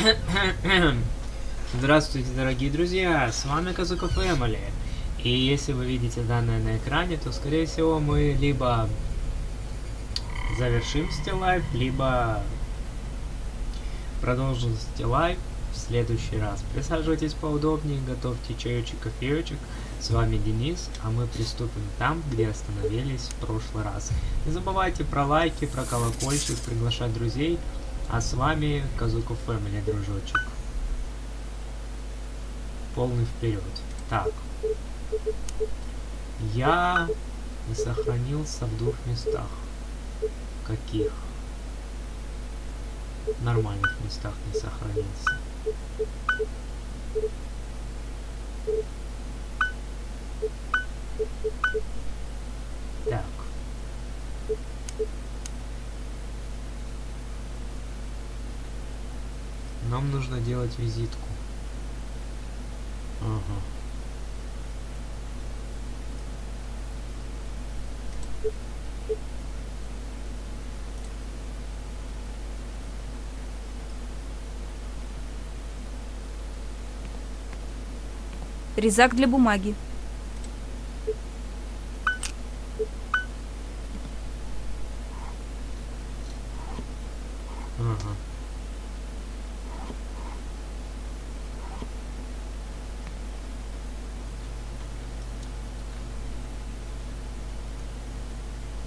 Здравствуйте, дорогие друзья, с вами Казука Фэмили. И если вы видите данное на экране, то, скорее всего, мы либо завершим стилайф, либо продолжим стилайф в следующий раз. Присаживайтесь поудобнее, готовьте чаечек, кофеечек. С вами Денис, а мы приступим там, где остановились в прошлый раз. Не забывайте про лайки, про колокольчик, приглашать друзей. А с вами Казуку Фэмили, дружочек. Полный вперед. Так. Я не сохранился в двух местах. Каких? В нормальных местах не сохранился. Так. Нам нужно делать визитку. Ага. Резак для бумаги. Ага.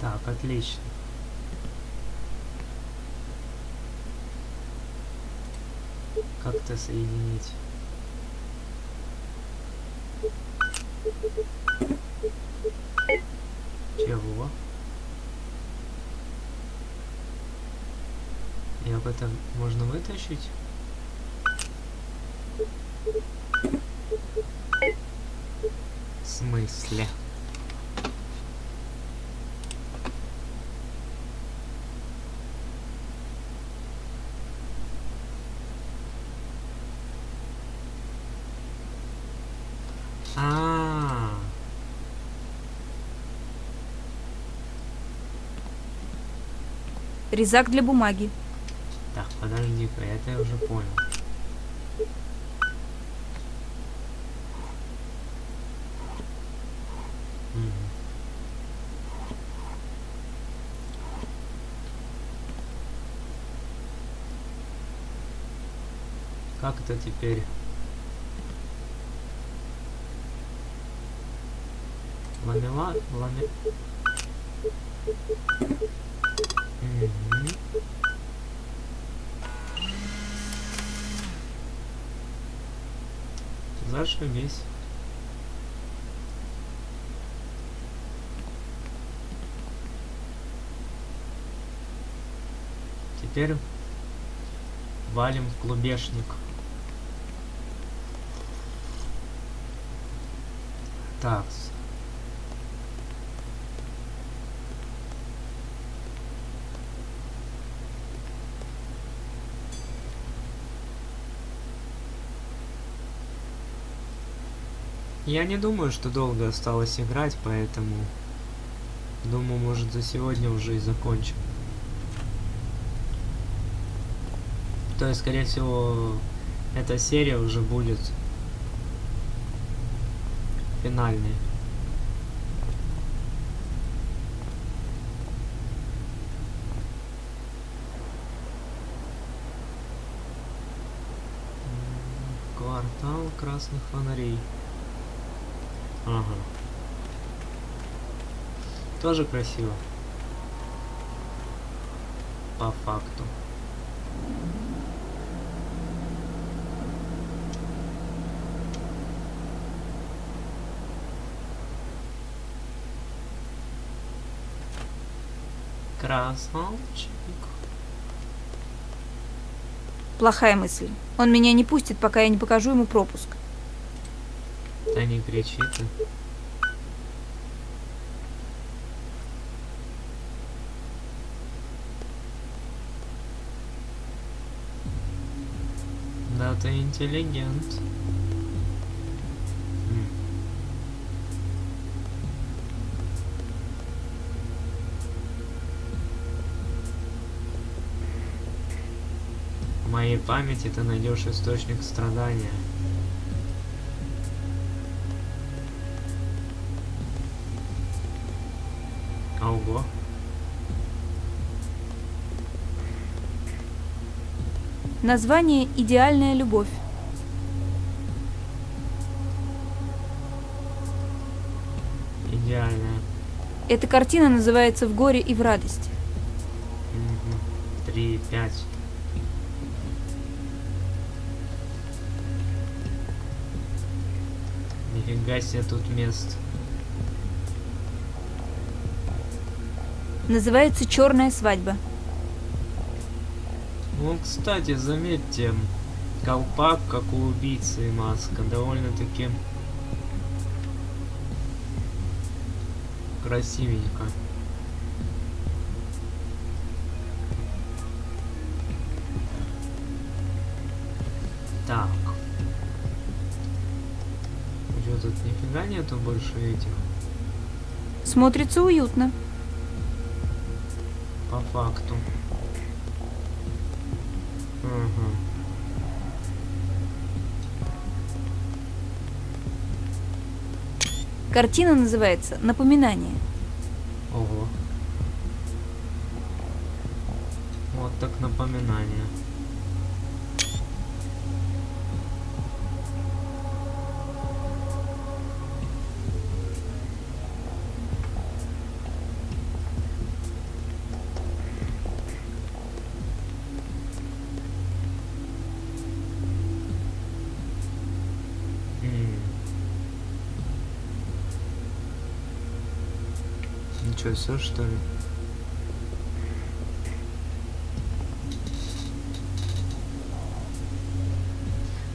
Так, отлично. Как-то соединить. Чего? И об этом можно вытащить? В смысле? А, -а, -а. Резак для бумаги. Так, подожди-ка, это я уже понял. Как это теперь? Ламела... Ламе... Мгм. Зашибись. Теперь валим клубешник. Так. Я не думаю, что долго осталось играть, поэтому думаю, может за сегодня уже и закончим. То есть, скорее всего, эта серия уже будет финальной. Квартал красных фонарей. Ага. Тоже красиво. По факту. Красавчик. Плохая мысль. Он меня не пустит, пока я не покажу ему пропуск. Да не кричи ты. Да ты интеллигент. Моей памяти ты найдешь источник страдания. Ого. Название «Идеальная любовь». Идеальная. Эта картина называется «В горе и в радости». Три, пять. Нифига себе тут мест. Называется «Черная свадьба». Ну, кстати, заметьте, колпак, как у убийцы и маска, довольно-таки красивенько. Больше этих? Смотрится уютно. По факту. Ага. Картина называется «Напоминание». Ого. Вот так напоминание. Все что ли?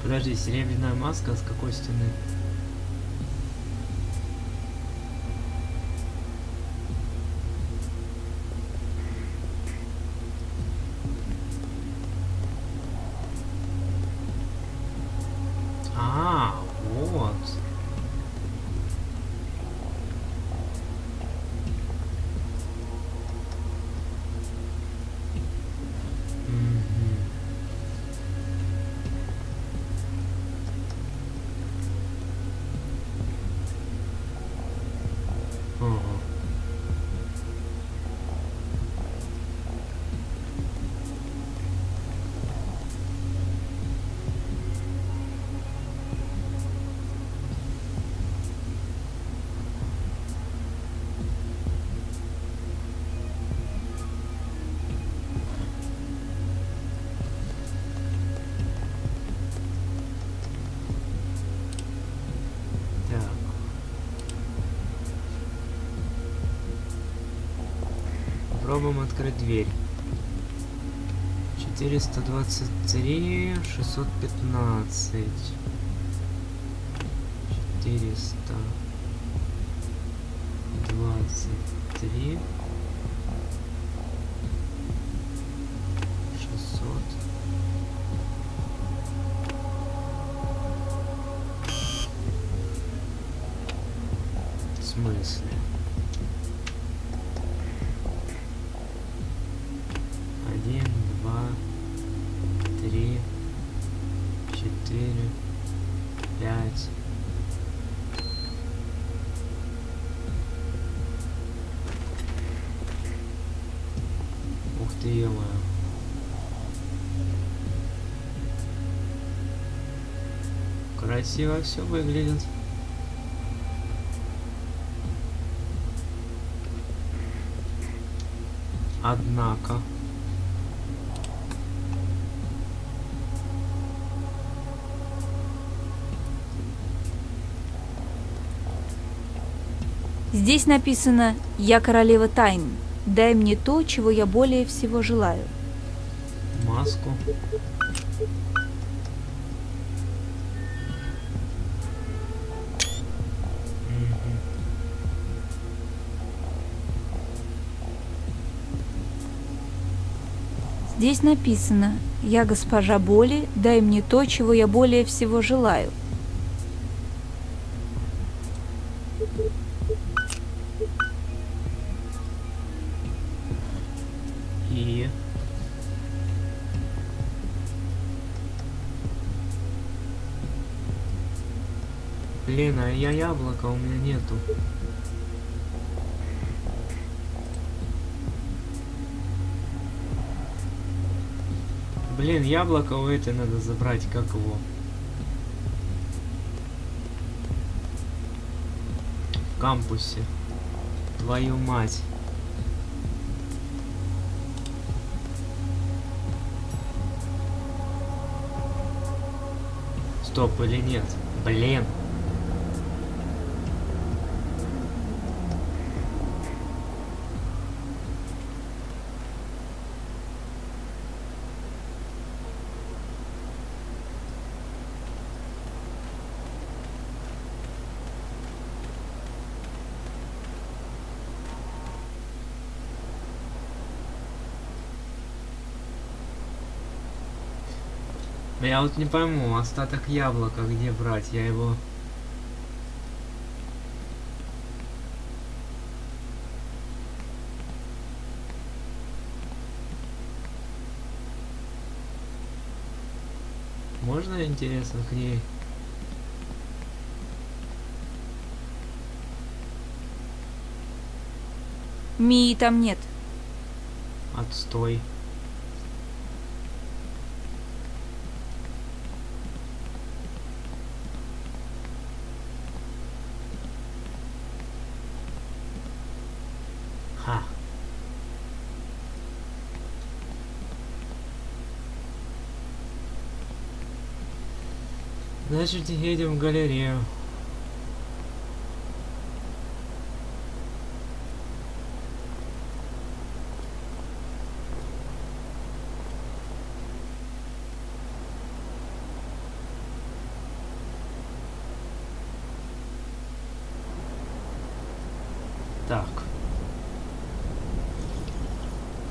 Подожди, серебряная маска с какой стены? Открыть дверь. 423, 615. 423. Красиво все выглядит. Однако. Здесь написано «Я королева тайн. Дай мне то, чего я более всего желаю». маску. Здесь написано «Я госпожа боли, дай мне то, чего я более всего желаю». И... Блин, а я яблоко у меня нету. Блин, яблоко у этой надо забрать, как его? В кампусе. Твою мать. Стоп или нет? Блин. Я вот не пойму, остаток яблока где брать? Я его... Можно, интересно, к ней? Мии там нет. Отстой. Значит, едем в галерею. Так.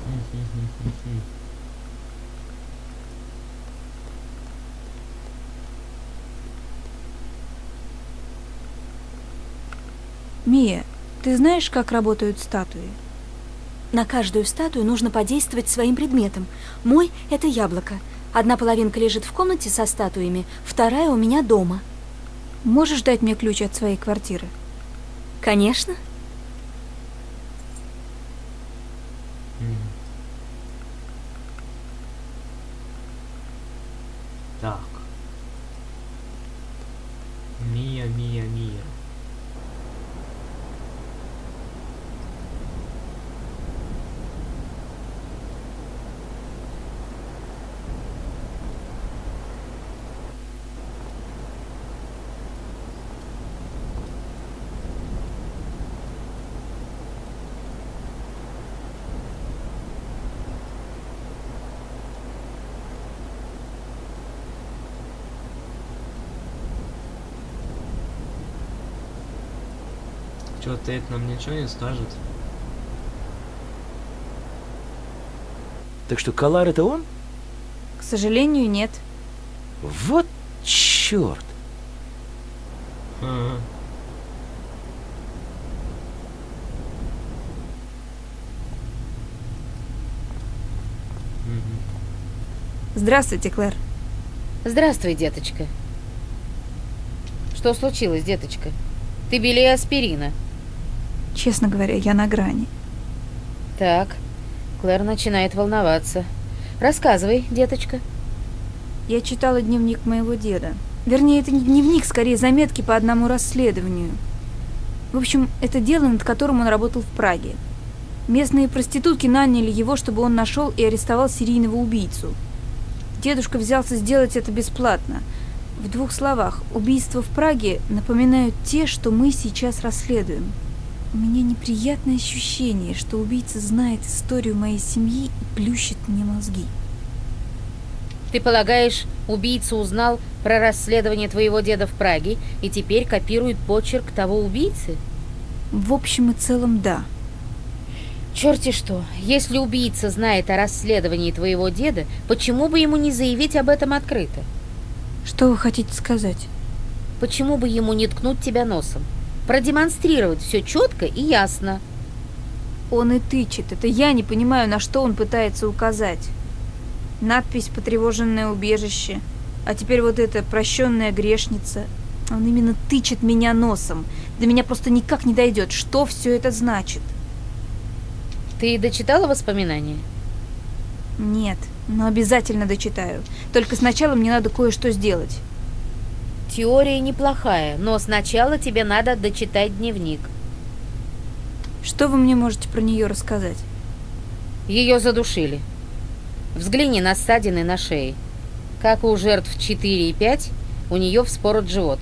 Мгм-гм-гм-гм. Мия, ты знаешь, как работают статуи? На каждую статую нужно подействовать своим предметом. Мой – это яблоко. Одна половинка лежит в комнате со статуями, вторая у меня дома. Можешь дать мне ключ от своей квартиры? Конечно. М. Так. Мия, Мия, Мия. Тейт нам ничего не скажет? Так что Калар это он? К сожалению, нет. Вот черт! Здравствуйте, Клэр. Здравствуй, деточка. Что случилось, деточка? Ты белее аспирина. Честно говоря, я на грани. Так, Клэр начинает волноваться. Рассказывай, деточка. Я читала дневник моего деда. Вернее, это не дневник, скорее заметки по одному расследованию. В общем, это дело, над которым он работал в Праге. Местные проститутки наняли его, чтобы он нашел и арестовал серийного убийцу. Дедушка взялся сделать это бесплатно. В двух словах, убийства в Праге напоминают те, что мы сейчас расследуем. У меня неприятное ощущение, что убийца знает историю моей семьи и плющит мне мозги. Ты полагаешь, убийца узнал про расследование твоего деда в Праге и теперь копирует почерк того убийцы? В общем и целом, да. Черти что, если убийца знает о расследовании твоего деда, почему бы ему не заявить об этом открыто? Что вы хотите сказать? Почему бы ему не ткнуть тебя носом? Продемонстрировать все четко и ясно. Он и тычет. Это я не понимаю, на что он пытается указать. Надпись «Потревоженное убежище». А теперь вот эта прощенная грешница. Он именно тычет меня носом. До меня просто никак не дойдет, что все это значит. Ты дочитала воспоминания? Нет, но обязательно дочитаю. Только сначала мне надо кое-что сделать. Теория неплохая, но сначала тебе надо дочитать дневник. Что вы мне можете про нее рассказать? Ее задушили. Взгляни на ссадины на шее. Как у жертв 4 и 5, у нее вспорот живот.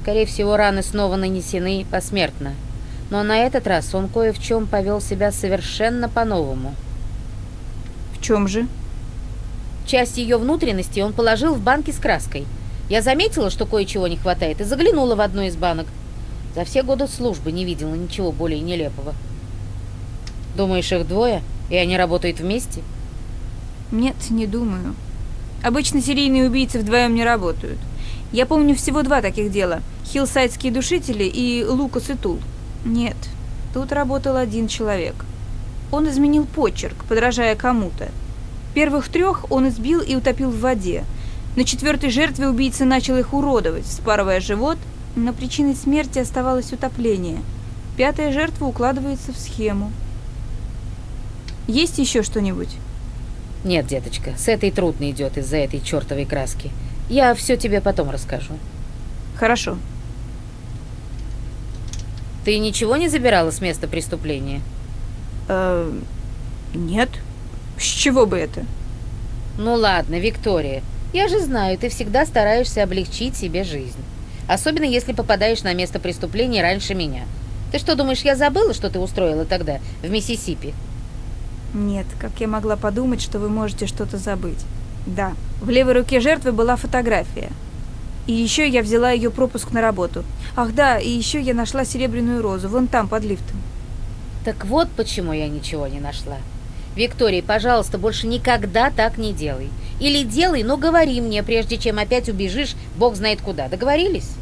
Скорее всего, раны снова нанесены посмертно. Но на этот раз он кое в чем повел себя совершенно по-новому. В чем же? Часть ее внутренности он положил в банки с краской. Я заметила, что кое-чего не хватает, и заглянула в одну из банок. За все годы службы не видела ничего более нелепого. Думаешь, их двое, и они работают вместе? Нет, не думаю. Обычно серийные убийцы вдвоем не работают. Я помню всего два таких дела. Хиллсайдские душители и Лукас и Тул. Нет, тут работал один человек. Он изменил почерк, подражая кому-то. Первых трех он избил и утопил в воде. На четвертой жертве убийца начал их уродовать, спарывая живот, но причиной смерти оставалось утопление. Пятая жертва укладывается в схему. Есть еще что-нибудь? Нет, деточка, с этой трудно идет из-за этой чертовой краски. Я все тебе потом расскажу. Хорошо. Ты ничего не забирала с места преступления? Э, нет. С чего бы это? Ну ладно, Виктория. Я же знаю, ты всегда стараешься облегчить себе жизнь. Особенно если попадаешь на место преступления раньше меня. Ты что, думаешь, я забыла, что ты устроила тогда в Миссисипи? Нет, как я могла подумать, что вы можете что-то забыть. Да, в левой руке жертвы была фотография. И еще я взяла ее пропуск на работу. Ах да, и еще я нашла серебряную розу, вон там, под лифтом. Так вот почему я ничего не нашла. Виктория, пожалуйста, больше никогда так не делай. Или делай, но говори мне, прежде чем опять убежишь, бог знает куда. Договорились?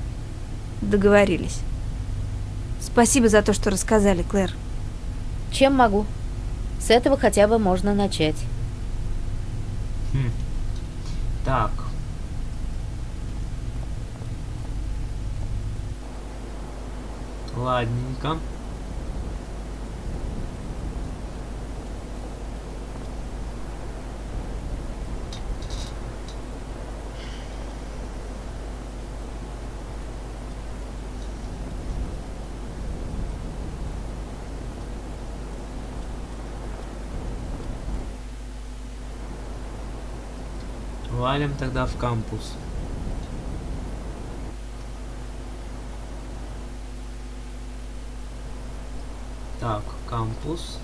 Договорились. Спасибо за то, что рассказали, Клэр. Чем могу? С этого хотя бы можно начать. Хм. Так. Ладненько. Валим тогда в кампус. Так, кампус.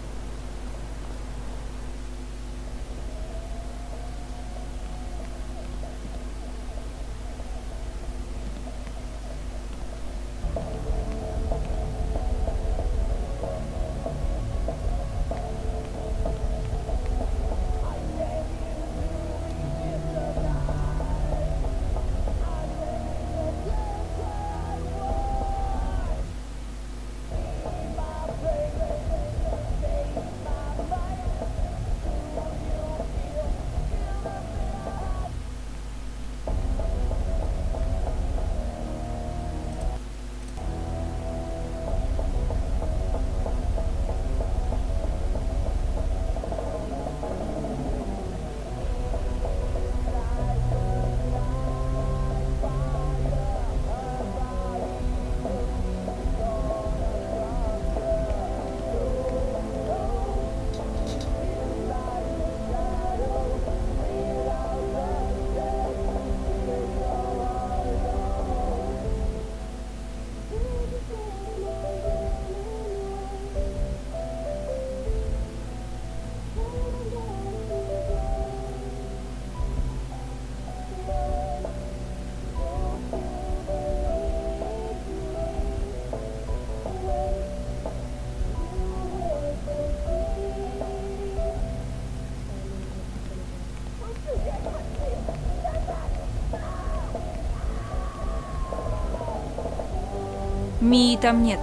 Мии там нет.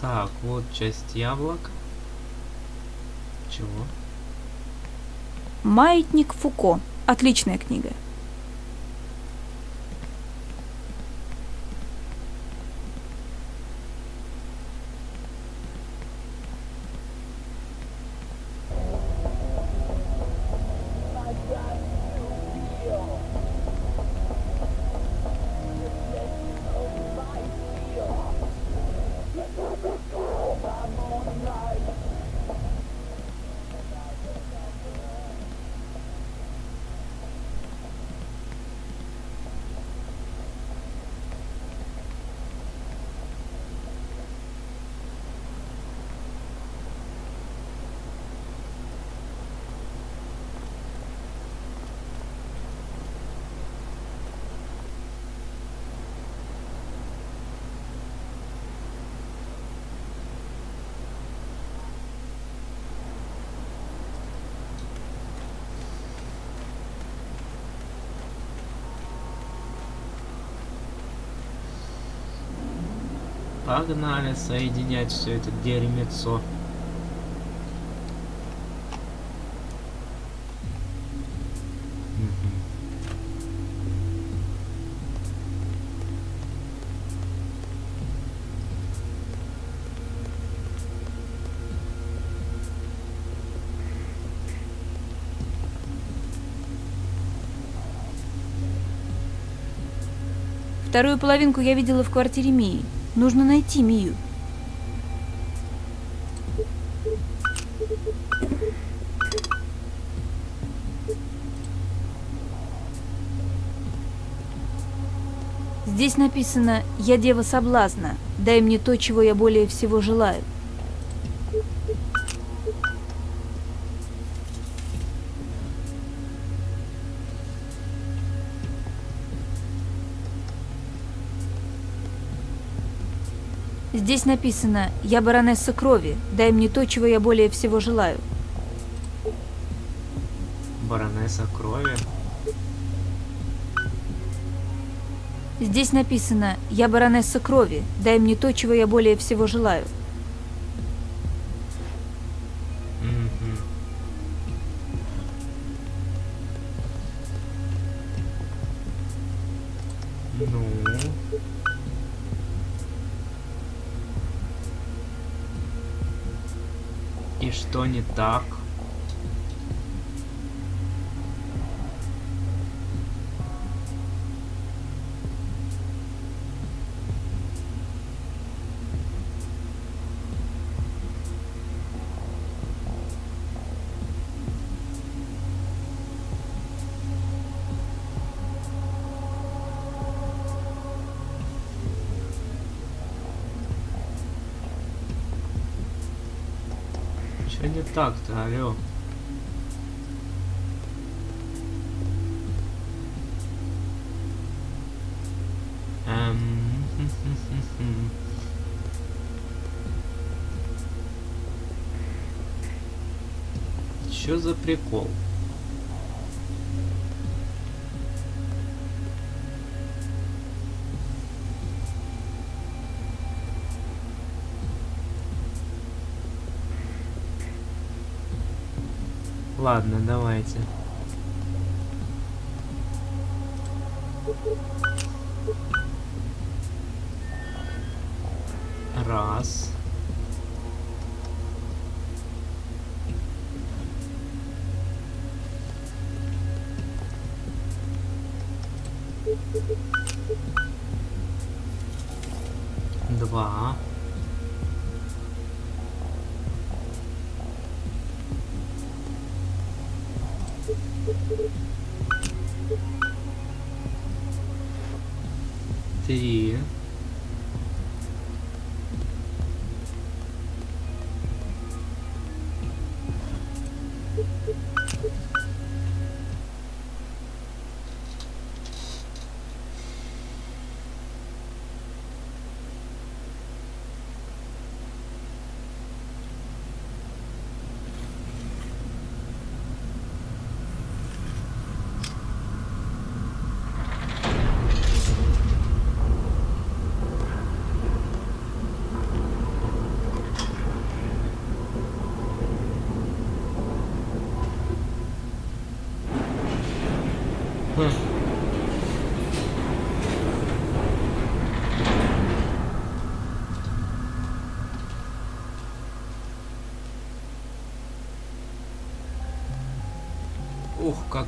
Так, вот часть яблок. Чего? Маятник Фуко. Отличная книга. Погнали соединять все это дерьмецо. Вторую половинку я видела в квартире Мии. Нужно найти Мию. Здесь написано «Я дева соблазна, дай мне то, чего я более всего желаю». Здесь написано «Я баронесса крови, дай мне то, чего я более всего желаю». Баронесса крови. Здесь написано «Я баронесса крови, дай мне то, чего я более всего желаю». Что не так? Алло? Эм... Чё за прикол? Ладно, давайте.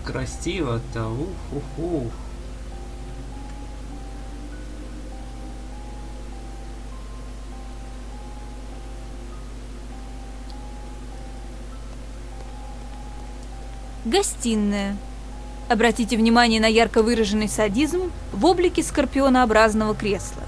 Красиво-то, ух, ух, ух. Гостиная. Обратите внимание на ярко выраженный садизм в облике скорпионообразного кресла.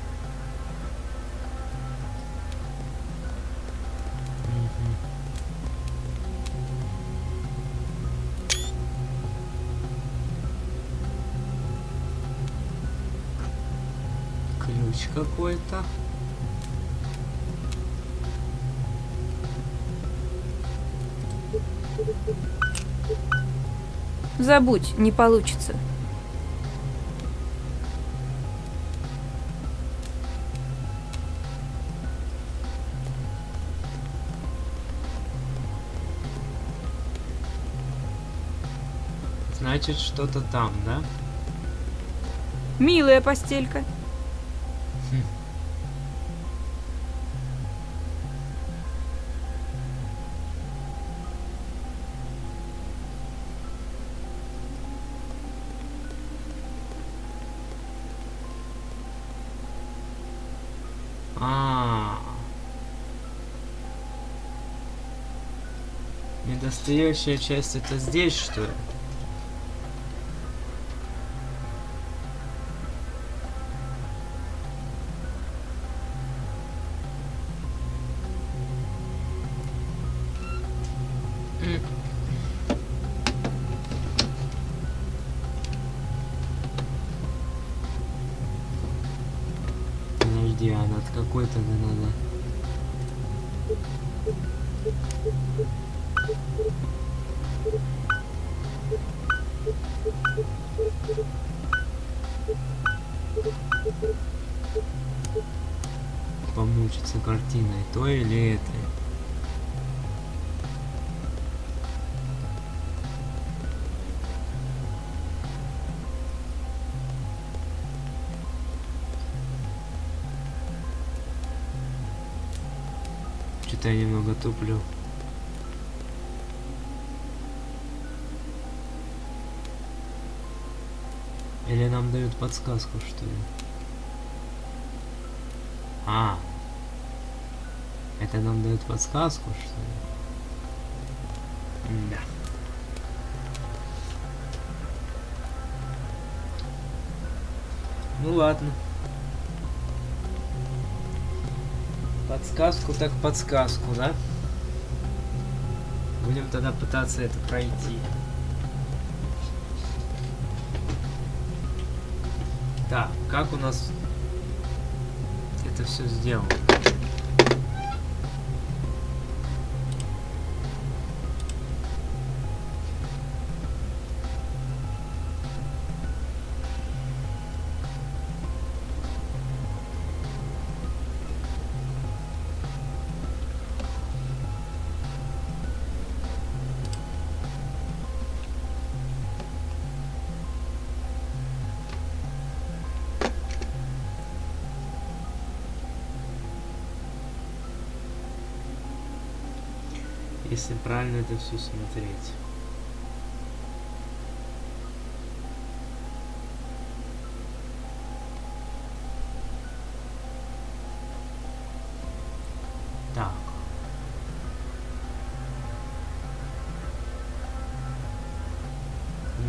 Забудь, не получится. Значит, что-то там, да? Милая постелька. Недостающая часть это здесь, что ли? Подожди, а над какой-то надо. Что-то я немного туплю. Или нам дают подсказку, что ли? А. Это нам дают подсказку, что ли? Да. Ну ладно. Подсказку так подсказку, да? Будем тогда пытаться это пройти. Так, как у нас это все сделано? Если правильно это все смотреть.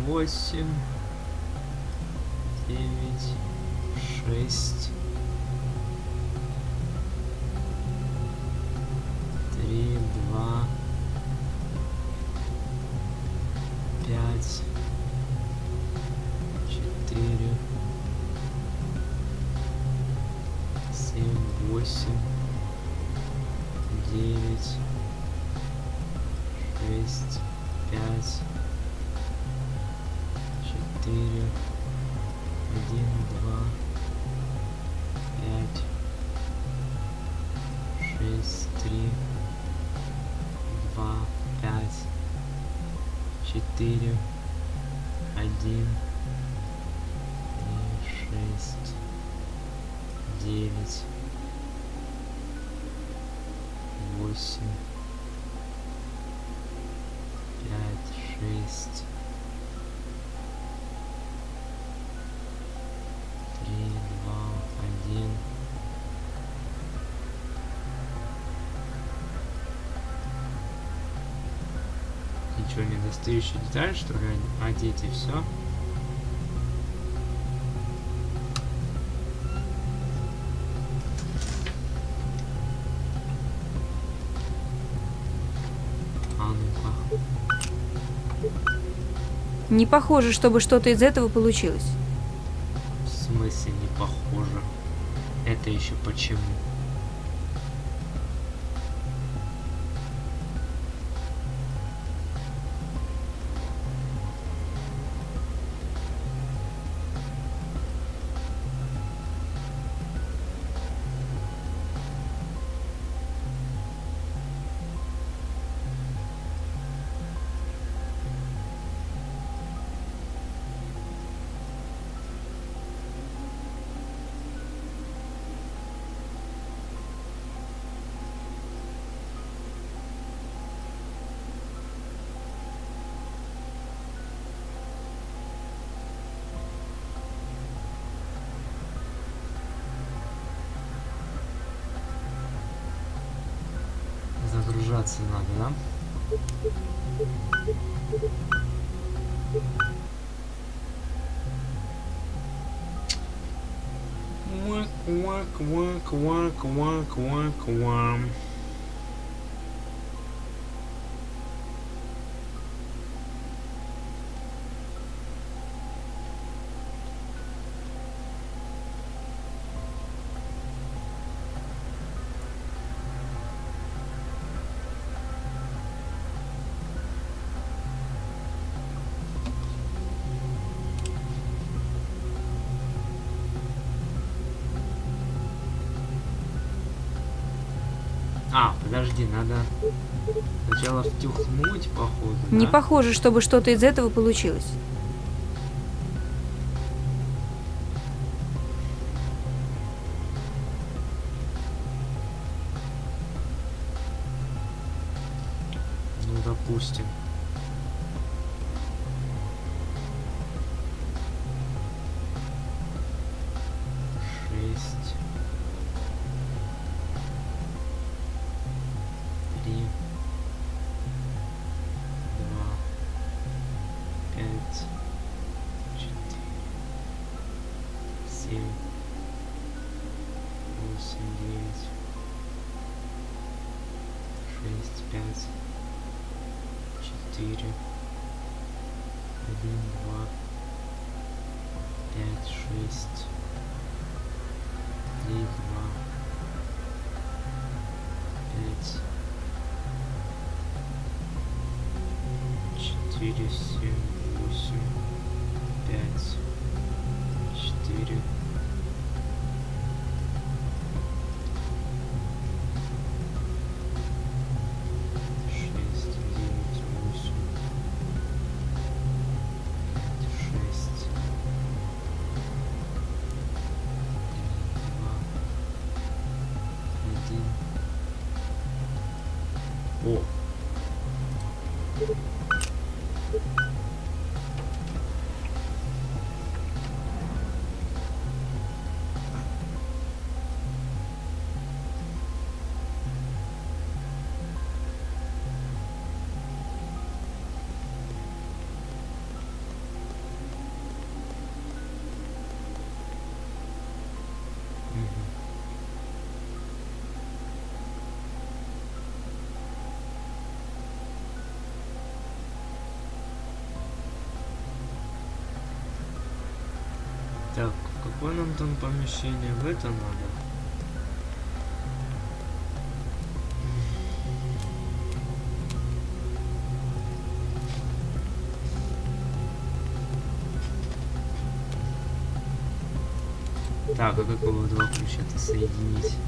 Восемь, Ничего, недостающая деталь, что ли, одеть и все. А ну-ка. Не похоже, чтобы что-то из этого получилось. Kawam, Kawam, Kawam, Kawam, Kawam. А, подожди, надо сначала втюхнуть, походу, Не да? похоже, чтобы что-то из этого получилось. Ну, допустим. Там помещение? В это надо? Так, а как его два ключа-то соединить?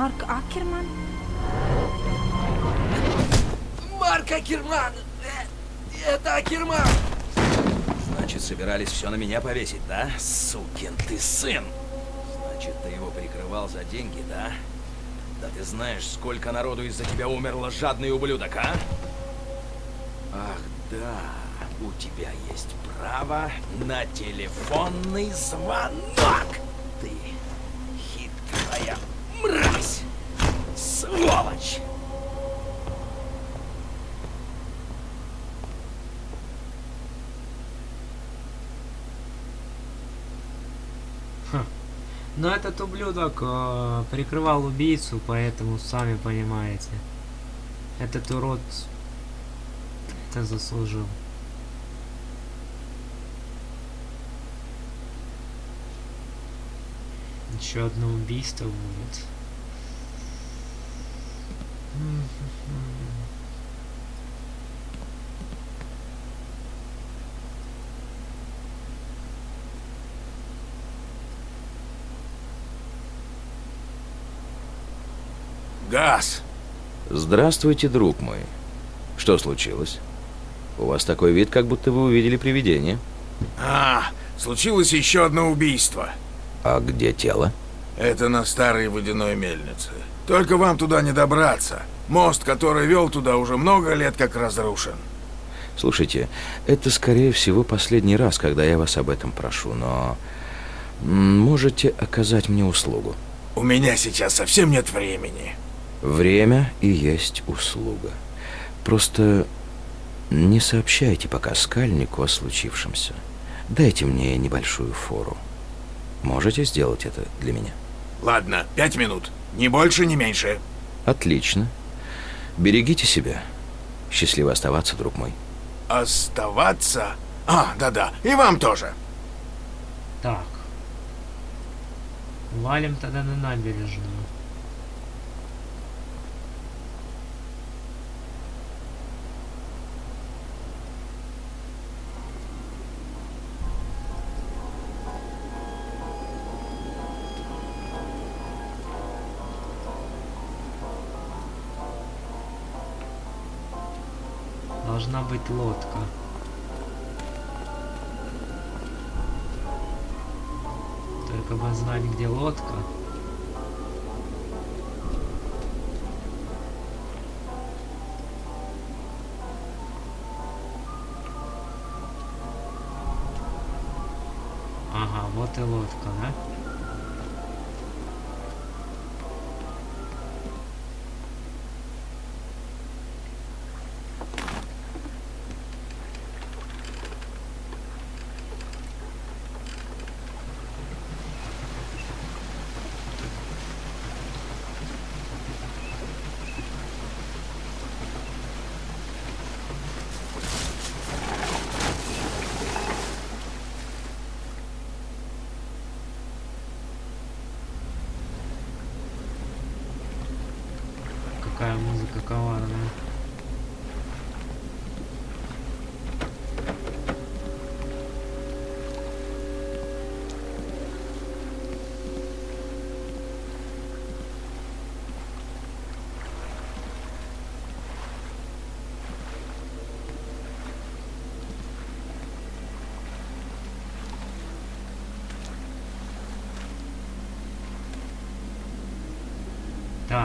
Марк Акерман? Марк Акерман! Это Акерман! Значит, собирались все на меня повесить, да? Сукин ты сын! Значит, ты его прикрывал за деньги, да? Да ты знаешь, сколько народу из-за тебя умерло, жадный ублюдок, а? Ах, да, у тебя есть право на телефонный звонок! Ублюдок э, прикрывал убийцу, поэтому сами понимаете. Этот урод это заслужил. Еще одно убийство будет. Газ! Здравствуйте, друг мой. Что случилось? У вас такой вид, как будто вы увидели привидение. А, случилось еще одно убийство. А где тело? Это на старой водяной мельнице. Только вам туда не добраться. Мост, который вел туда, уже много лет как разрушен. Слушайте, это, скорее всего, последний раз, когда я вас об этом прошу, но... Можете оказать мне услугу. У меня сейчас совсем нет времени. Время и есть услуга. Просто не сообщайте пока скальнику о случившемся. Дайте мне небольшую фору. Можете сделать это для меня? Ладно, пять минут. Ни больше, ни меньше. Отлично. Берегите себя. Счастливо оставаться, друг мой. Оставаться? А, да-да, и вам тоже. Так. Валим тогда на набережную. Должна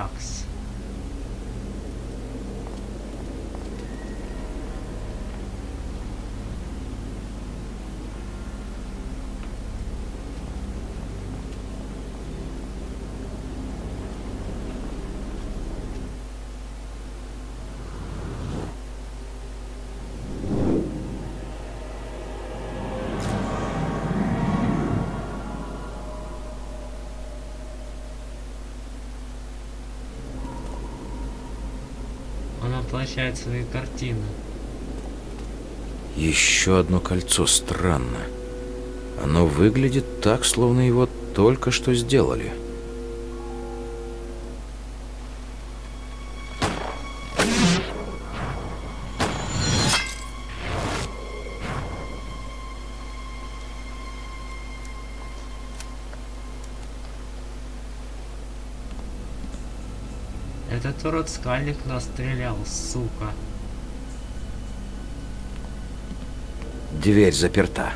Такс. Воплощает свои картины. Еще одно кольцо странно. Оно выглядит так, словно его только что сделали. Урод скальник нас стрелял, сука. Дверь заперта.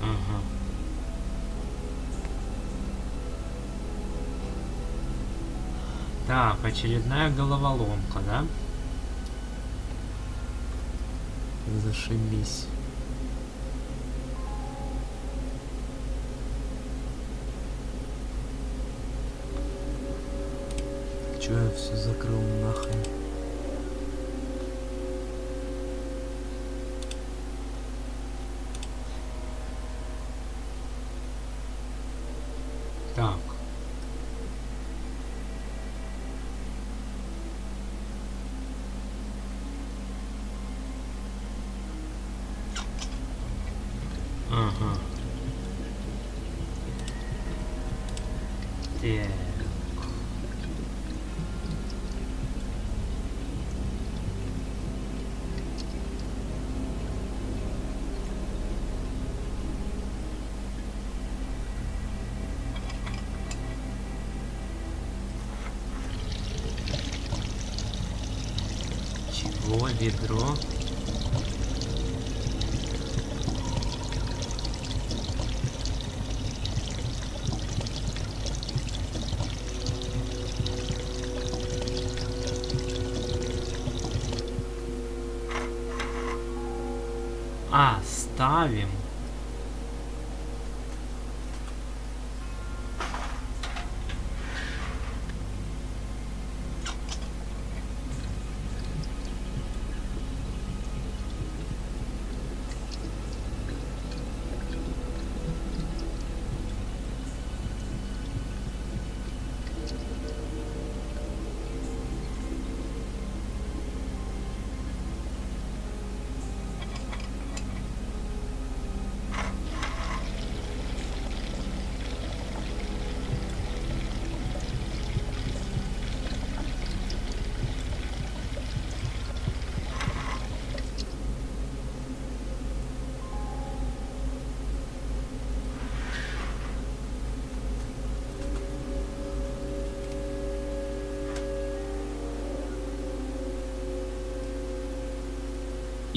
Ага. Так, очередная головоломка, да? Зашибись. Чё я все закрыл нахрен? Так. Ага. Так. Ведро? А, ставим.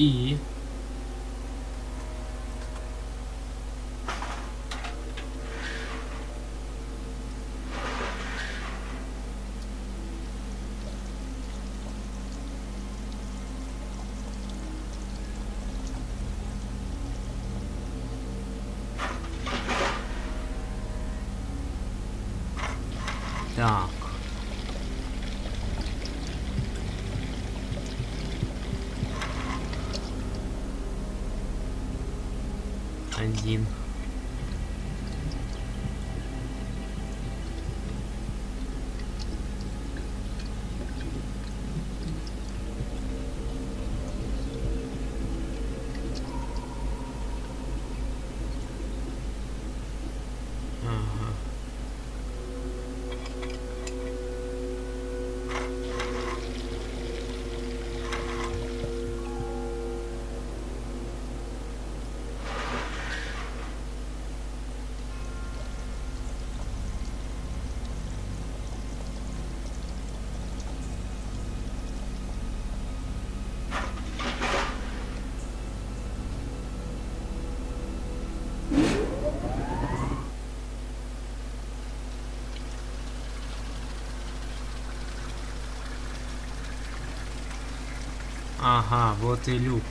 И... Так. Один. Ага, вот и люк.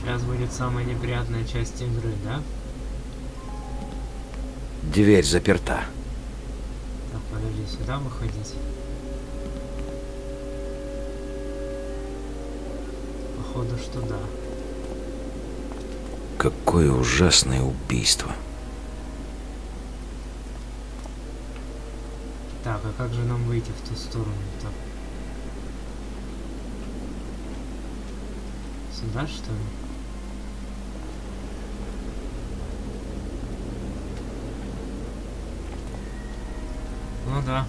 Сейчас будет самая неприятная часть игры, да? Дверь заперта. Так, подожди, сюда выходить? Походу, что да. Какое ужасное убийство. Так, а как же нам выйти в ту сторону-то? Сюда, что ли? Ну да.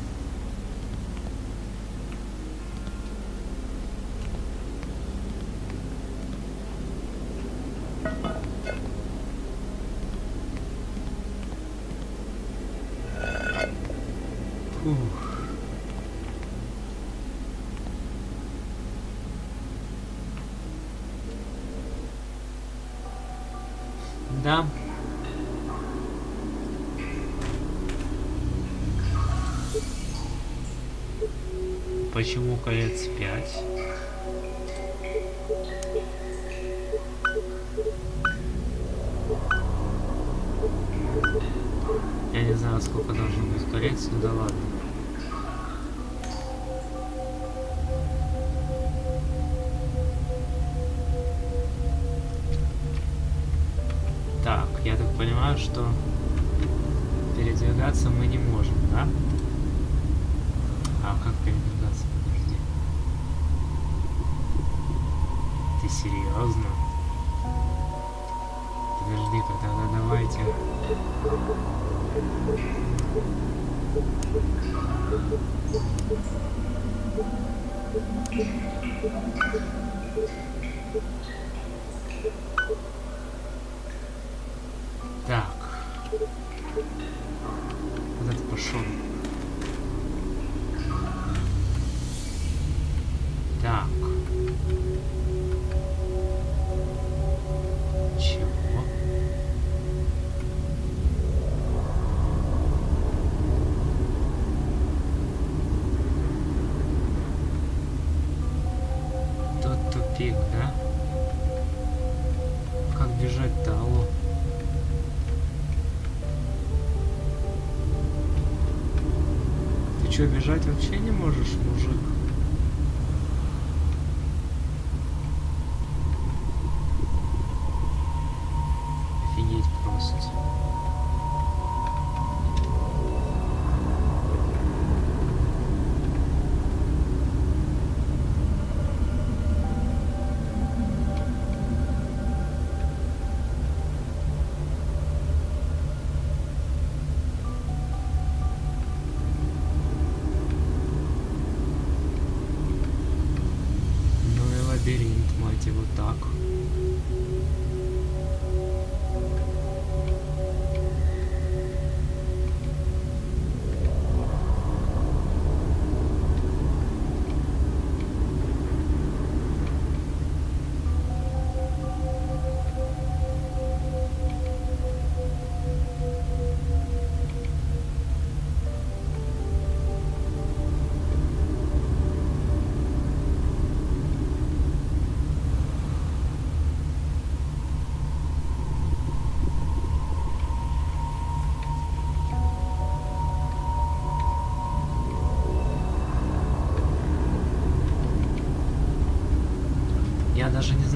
Колец 5? Я не знаю, сколько должно быть колец, ну да ладно. Так, я так понимаю, что передвигаться мы не можем, да? Что, бежать вообще не можешь, мужик?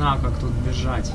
Знаю, как тут бежать.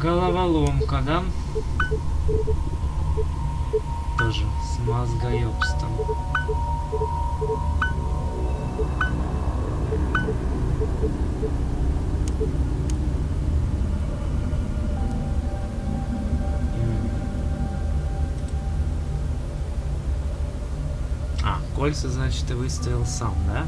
Головоломка, да? Тоже с мозгоебством. А, кольца, значит, ты выставил сам, да?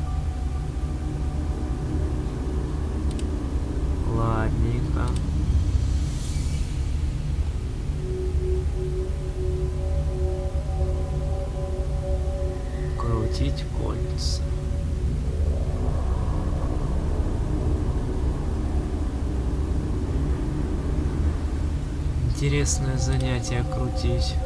интересное занятие крутить.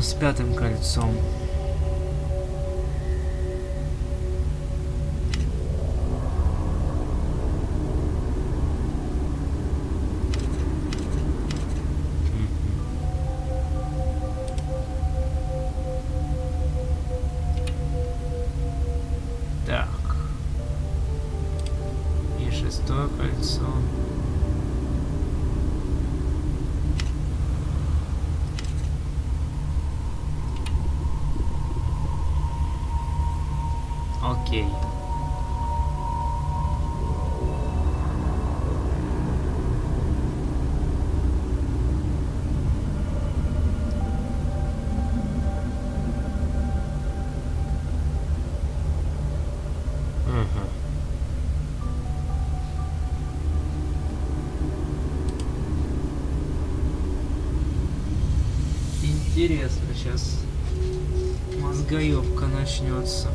С пятым кольцом? senhores.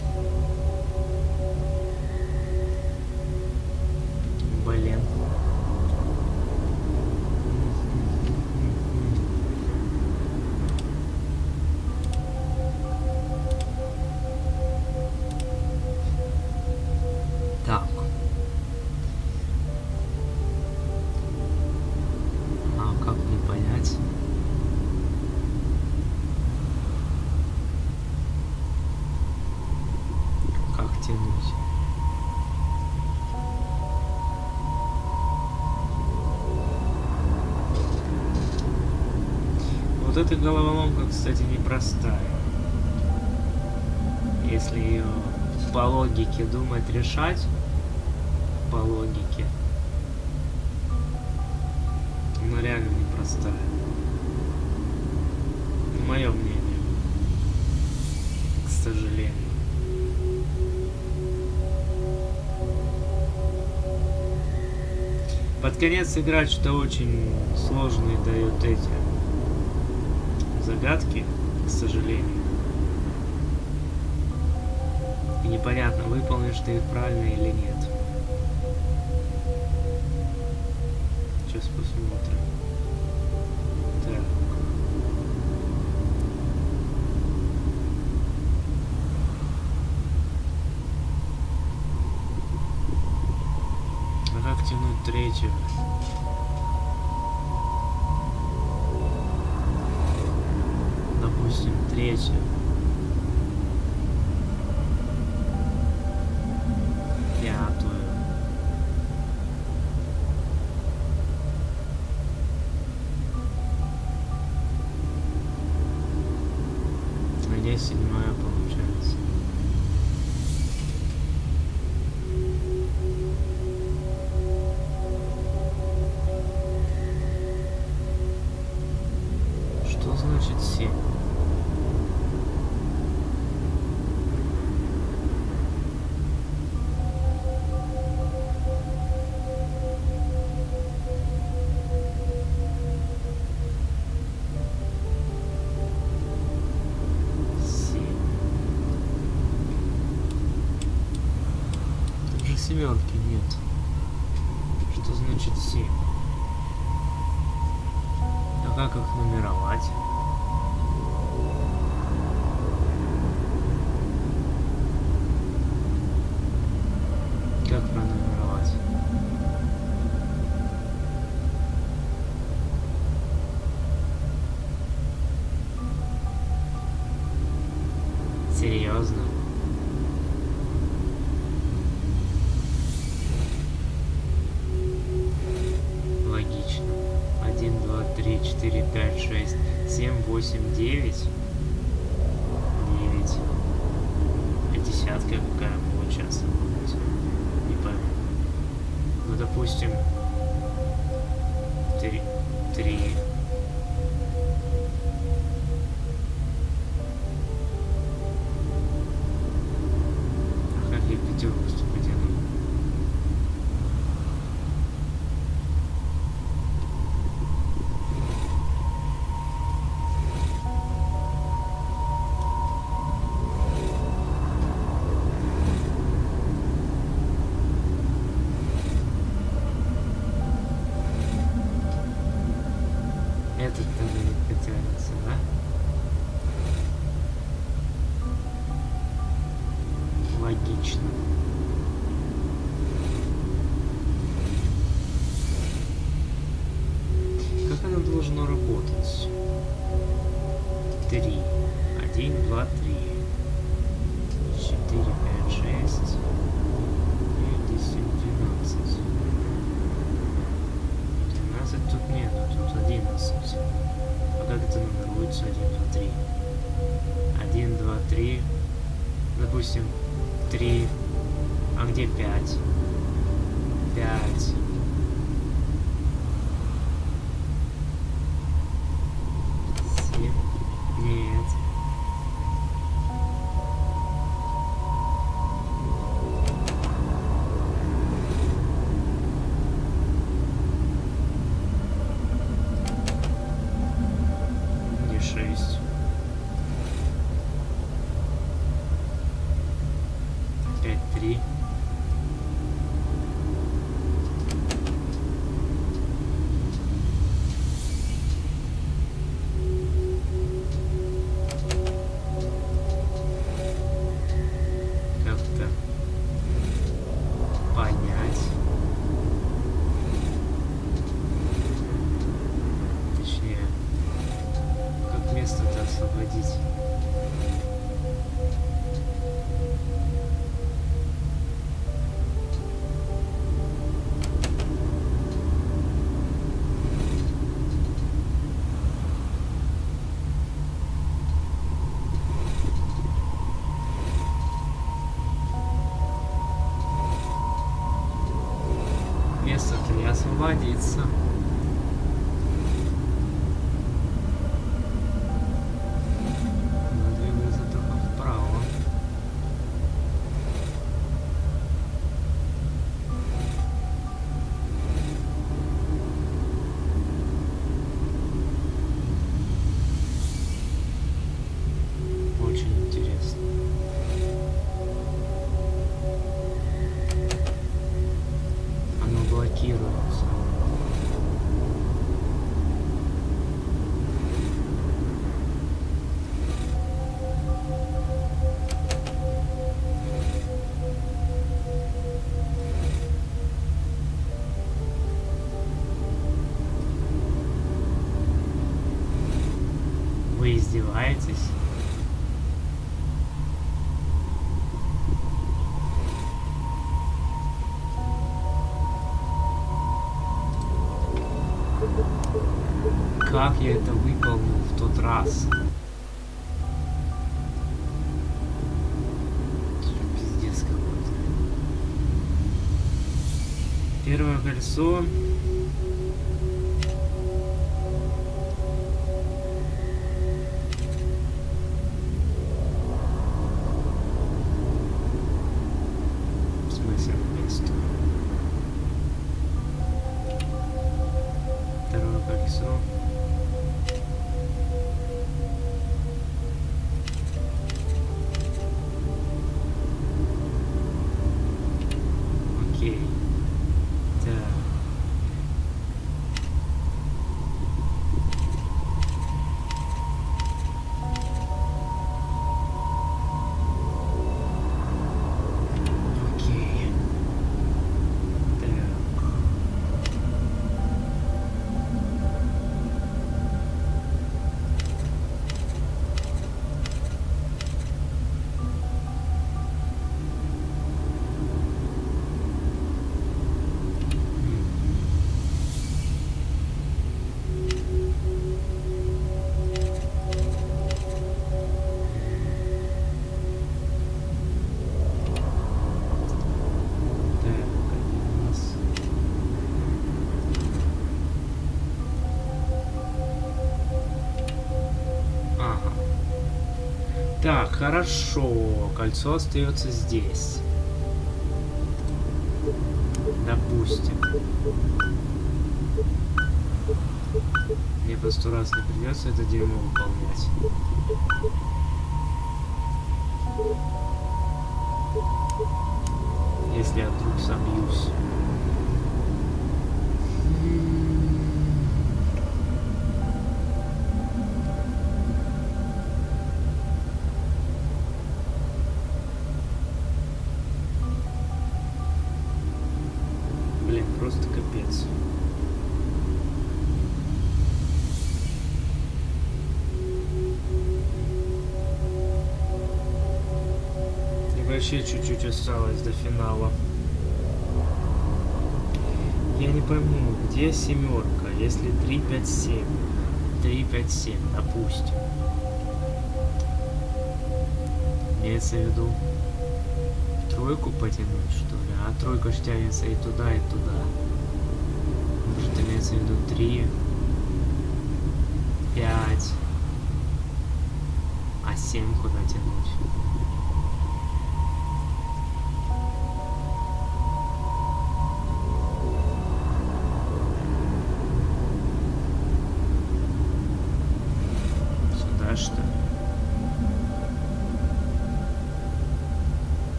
Эта головоломка, кстати, непростая. Если ее по логике думать решать, по логике, она реально непростая. Мое мнение. К сожалению. Под конец играть что очень сложные дают эти загадки, к сожалению. И непонятно, выполнишь ты их правильно или нет. Сейчас посмотрим. Так. А как тянуть третью? Значит находиться. нас. Первое кольцо. Хорошо, кольцо остается здесь. Допустим. Мне по сто раз не придется это дерьмо выполнять. Вообще чуть-чуть осталось до финала. Я не пойму, где семерка, если 3, 5, 7? 3, 5, 7, допустим. Имеется в виду тройку потянуть, что ли? А тройка ж тянется и туда, и туда. Может имеется в виду 3, 5, а 7 куда тянуть?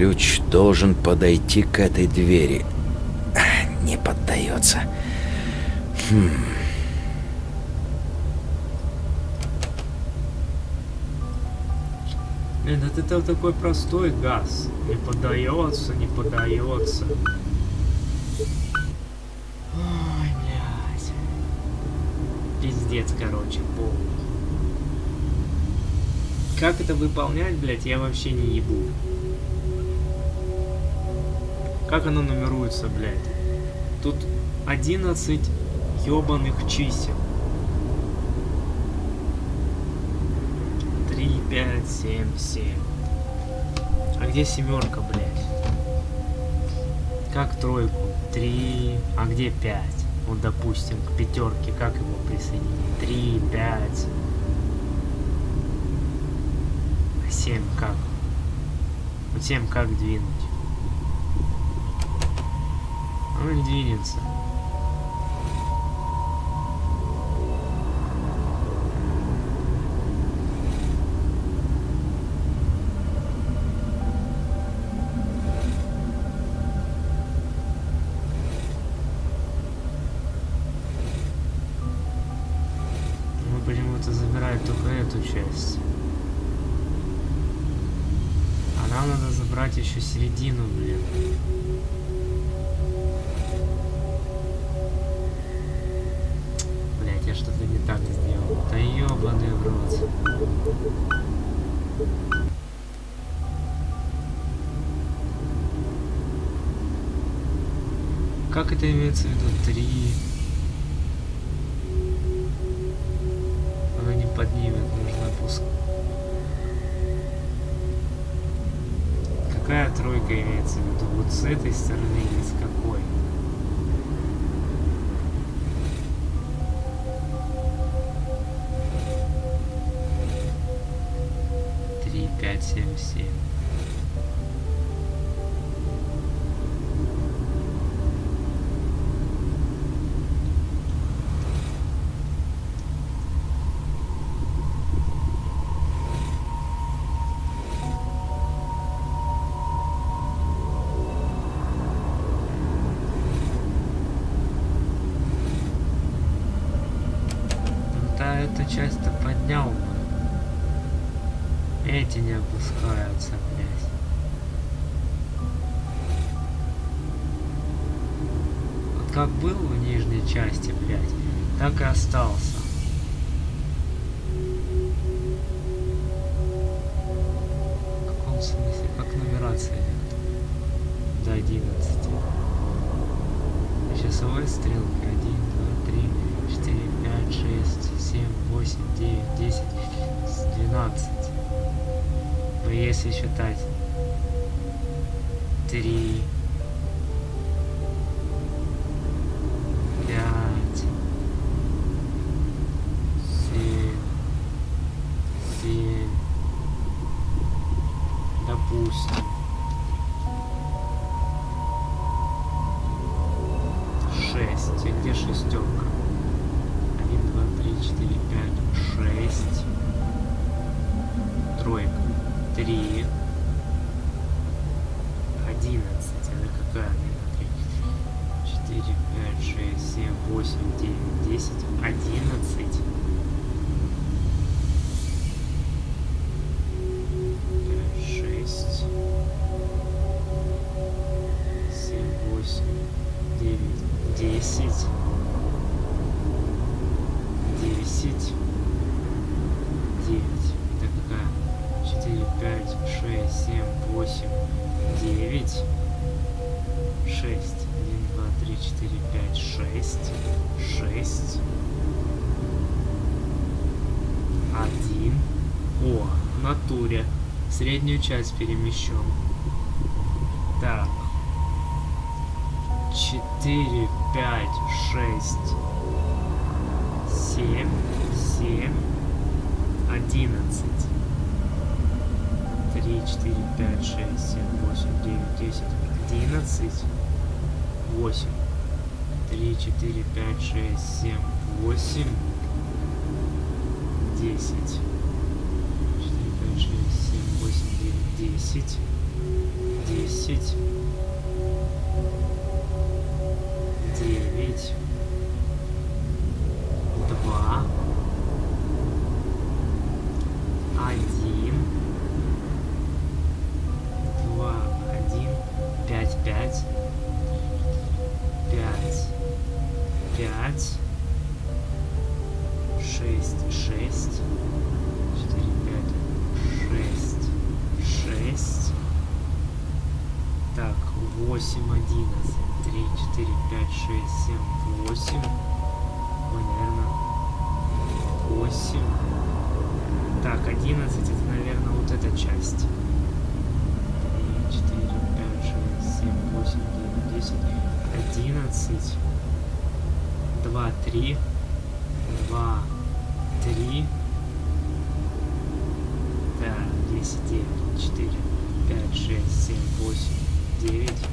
Ключ должен подойти к этой двери. Не поддается. Блин, это, это такой простой газ. Не поддается, не поддается. Ой, блядь. Пиздец, короче, полный. Как это выполнять, блядь, я вообще не ебу. Как оно нумеруется, блядь? Тут 11 ёбаных чисел. 3, 5, 7, 7. А где семерка, блядь? Как тройку? 3. А где 5? Вот, допустим, к пятерке, как его присоединить? 3, 5. А 7 как? Вот 7 как двинуть? Руль двигается. почему-то забирают только эту часть. А Она надо забрать еще середину это имеется в виду 3. Как был в нижней части, блядь, так и остался. Часть перемещен. Так. Четыре, пять, шесть, семь, семь, одиннадцать. Три, четыре, пять, шесть, семь, восемь, девять, десять, одиннадцать, восемь. Три, четыре, пять, шесть, семь, восемь, десять. Четыре, пять, шесть, семь, восемь, девять, десять, десять. девять, так, восемь, одиннадцать. 3, 4, 5, 6, 7, 8. Ой, наверное, 8. Так, 11 это, наверное, вот эта часть. 3, 4, 5, 6, 7, 8, 9, 10, 11. 2, 3. 2, 3. Так, 10, 9, 4, 5, 6, 7, 8, 9.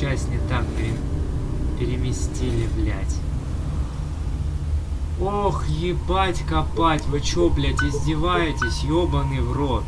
часть не так пере... переместили, блядь. Ох, ебать копать, вы чё, блядь, издеваетесь, ёбаный в рот.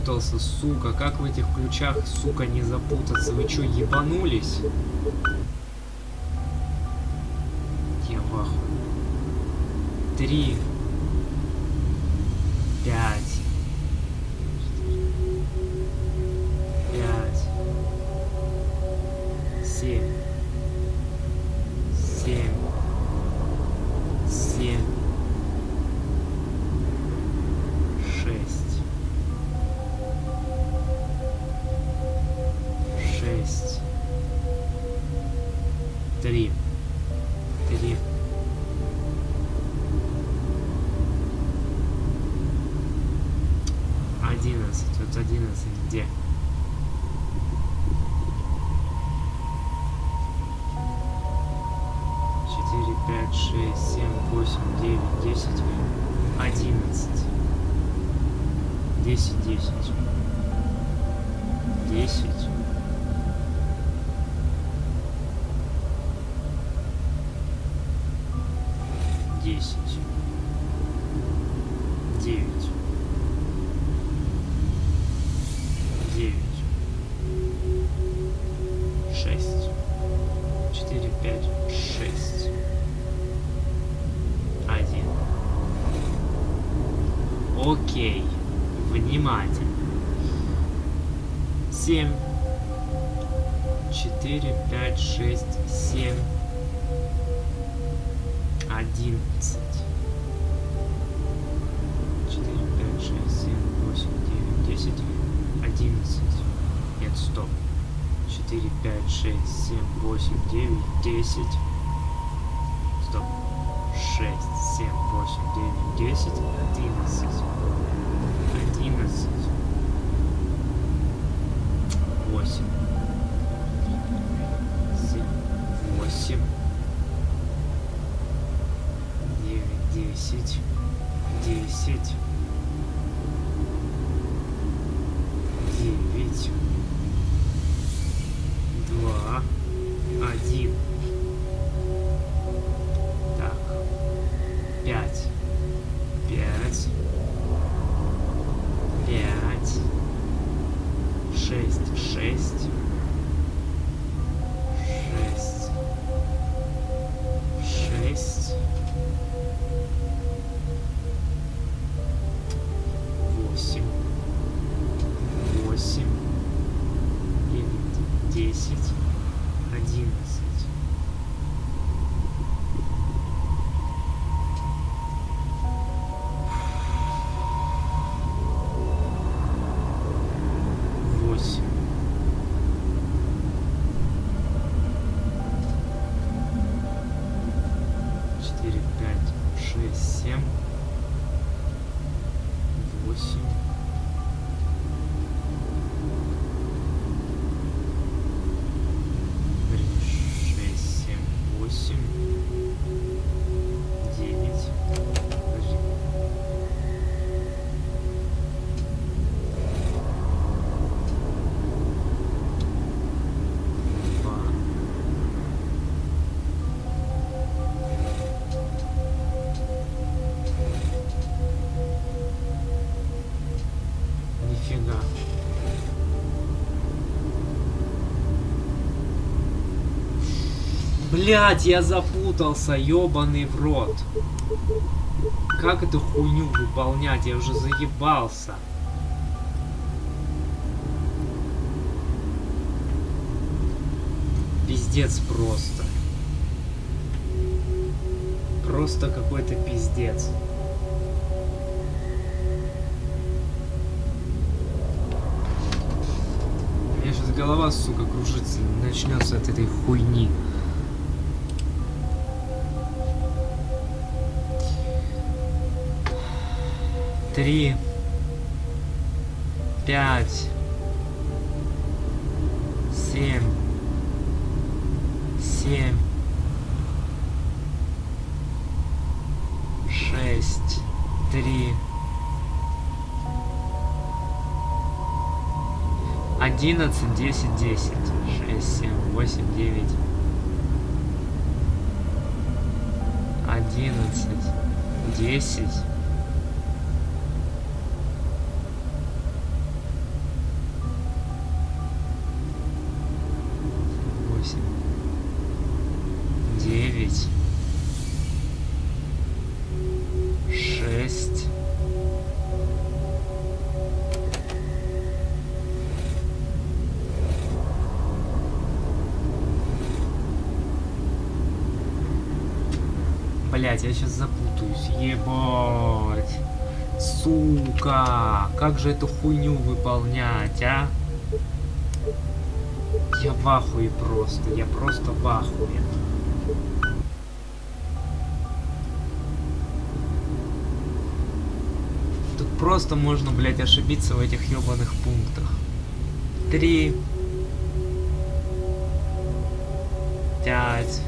запутался, сука. Как в этих ключах, сука, не запутаться? Вы что ебанулись? Я в ахуе. Три, Блять, я запутался, ёбаный в рот. Как эту хуйню выполнять? Я уже заебался. Пиздец просто. Просто какой-то пиздец. У меня сейчас голова, сука, кружится, начнется от этой хуйни. Три. Пять. Семь. Семь. Шесть. Три. Одиннадцать, десять, десять. Шесть, семь, восемь, девять. Одиннадцать. Десять. Блять, я сейчас запутаюсь. Ебать. Сука. Как же эту хуйню выполнять, а? Я в ахуе просто. Я просто в ахуе. Тут просто можно, блядь, ошибиться в этих ебаных пунктах. Три. Пять.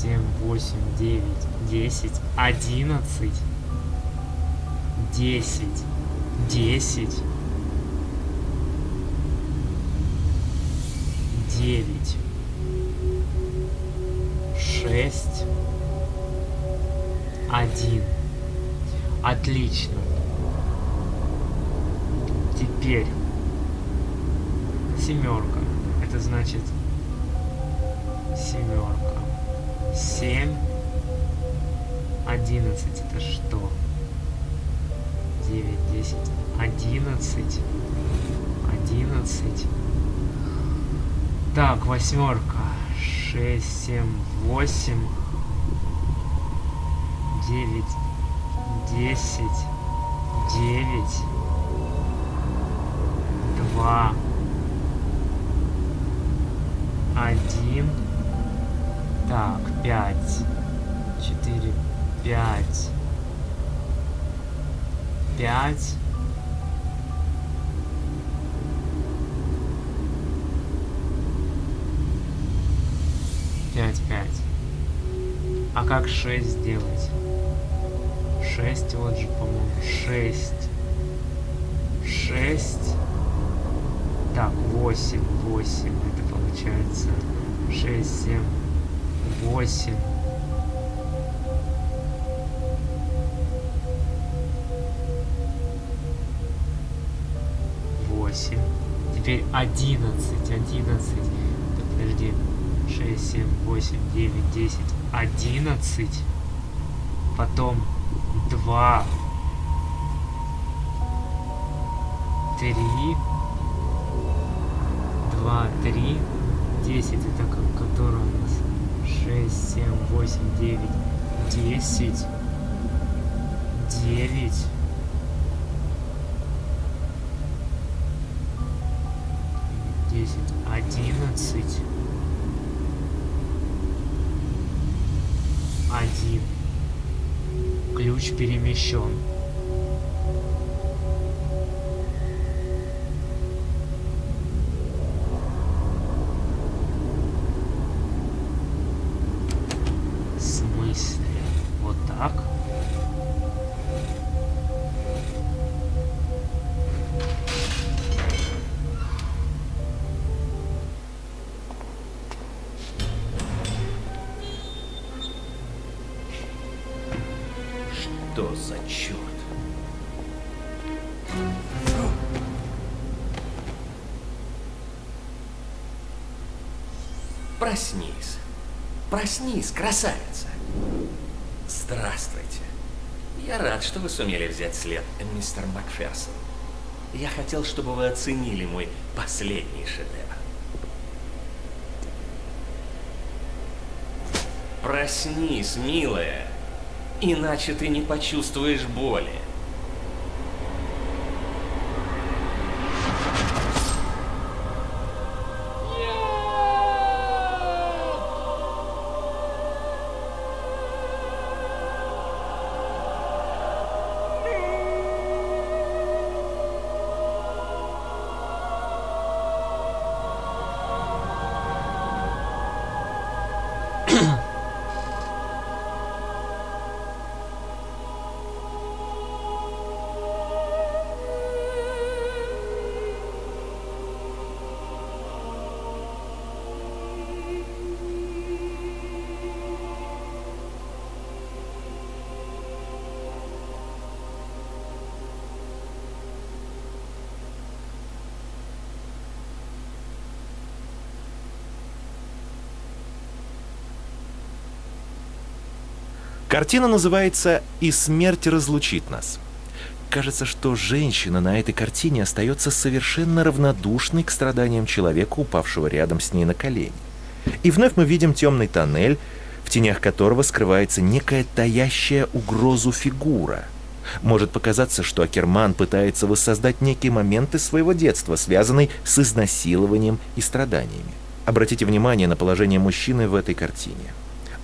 Семь, восемь, девять, десять, одиннадцать, десять, десять, девять, шесть, один. Отлично. Теперь семерка. Это значит семерка. Семь. Одиннадцать. Это что? Девять, десять. Одиннадцать. Одиннадцать. Так, восьмерка. Шесть, семь, восемь. Девять. Десять. Девять. Два. Один. Так, пять. Четыре. Пять. Пять. Пять, пять. А как шесть сделать? Шесть, вот же, по-моему, шесть. Шесть. Так, восемь, восемь. Это получается шесть, семь, восемь. Восемь. Теперь одиннадцать, одиннадцать. Подожди. Шесть, семь, восемь, девять, десять, одиннадцать. Потом два. Три. Два, три. Десять. Это ко- который у нас? шесть, семь, восемь, девять, десять, девять. Десять, одиннадцать. Один. Ключ перемещен. Проснись, красавица. Здравствуйте. Я рад, что вы сумели взять след, мистер Макферсон. Я хотел, чтобы вы оценили мой последний шедевр. Проснись, милая, иначе ты не почувствуешь боли. Картина называется «И смерть разлучит нас». Кажется, что женщина на этой картине остается совершенно равнодушной к страданиям человека, упавшего рядом с ней на колени. И вновь мы видим темный тоннель, в тенях которого скрывается некая таящая угрозу фигура. Может показаться, что Акерман пытается воссоздать некие моменты своего детства, связанные с изнасилованием и страданиями. Обратите внимание на положение мужчины в этой картине.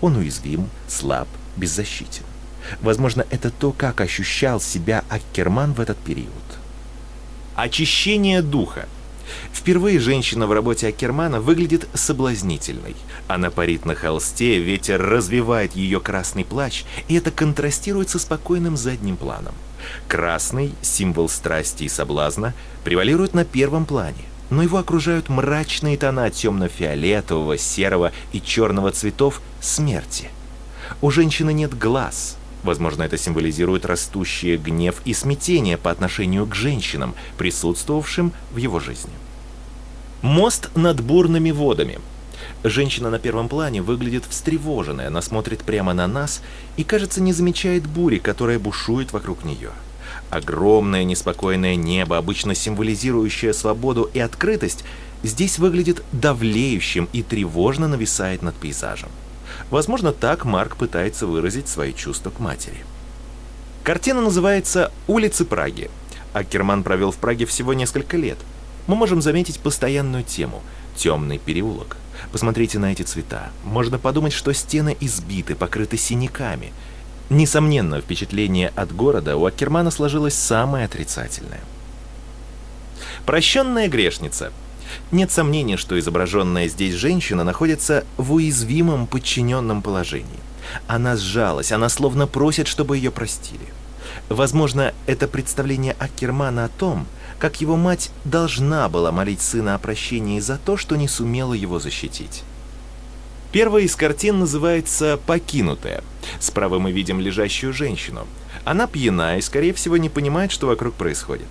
Он уязвим, слаб, беззащитен. Возможно, это то, как ощущал себя Аккерман в этот период. Очищение духа. Впервые женщина в работе Аккермана выглядит соблазнительной. Она парит на холсте, ветер развивает ее красный плащ, и это контрастирует со спокойным задним планом. Красный, символ страсти и соблазна, превалирует на первом плане, но его окружают мрачные тона темно-фиолетового, серого и черного цветов смерти. У женщины нет глаз. Возможно, это символизирует растущий гнев и смятение по отношению к женщинам, присутствовавшим в его жизни. Мост над бурными водами. Женщина на первом плане выглядит встревоженной, она смотрит прямо на нас и, кажется, не замечает бури, которая бушует вокруг нее. Огромное неспокойное небо, обычно символизирующее свободу и открытость, здесь выглядит давлеющим и тревожно нависает над пейзажем. Возможно, так Марк пытается выразить свои чувства к матери. Картина называется «Улицы Праги». Аккерман провел в Праге всего несколько лет. Мы можем заметить постоянную тему – темный переулок. Посмотрите на эти цвета. Можно подумать, что стены избиты, покрыты синяками. Несомненно, впечатление от города у Аккермана сложилось самое отрицательное. Прощенная грешница – нет сомнения, что изображенная здесь женщина находится в уязвимом подчиненном положении. Она сжалась, она словно просит, чтобы ее простили. Возможно, это представление Аккермана о том, как его мать должна была молить сына о прощении за то, что не сумела его защитить. Первая из картин называется «Покинутая». Справа мы видим лежащую женщину. Она пьяна и, скорее всего, не понимает, что вокруг происходит.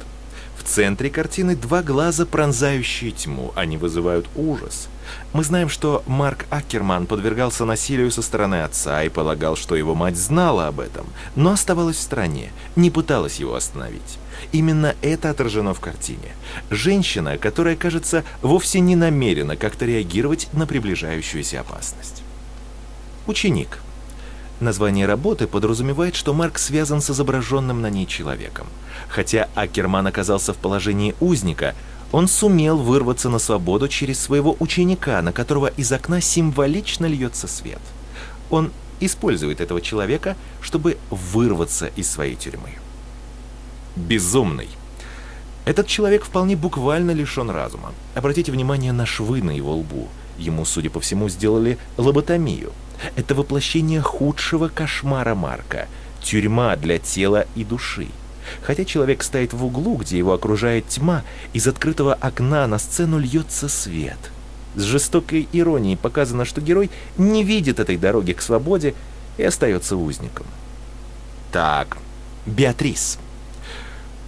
В центре картины два глаза, пронзающие тьму. Они вызывают ужас. Мы знаем, что Марк Аккерман подвергался насилию со стороны отца и полагал, что его мать знала об этом, но оставалась в стороне, не пыталась его остановить. Именно это отражено в картине. Женщина, которая, кажется, вовсе не намерена как-то реагировать на приближающуюся опасность. Ученик. Название работы подразумевает, что Марк связан с изображенным на ней человеком. Хотя Акерман оказался в положении узника, он сумел вырваться на свободу через своего ученика, на которого из окна символично льется свет. Он использует этого человека, чтобы вырваться из своей тюрьмы. Безумный. Этот человек вполне буквально лишен разума. Обратите внимание на швы на его лбу. Ему, судя по всему, сделали лоботомию. Это воплощение худшего кошмара Марка. Тюрьма для тела и души. Хотя человек стоит в углу, где его окружает тьма, из открытого окна на сцену льется свет. С жестокой иронией показано, что герой не видит этой дороги к свободе и остается узником. Так, Беатрис.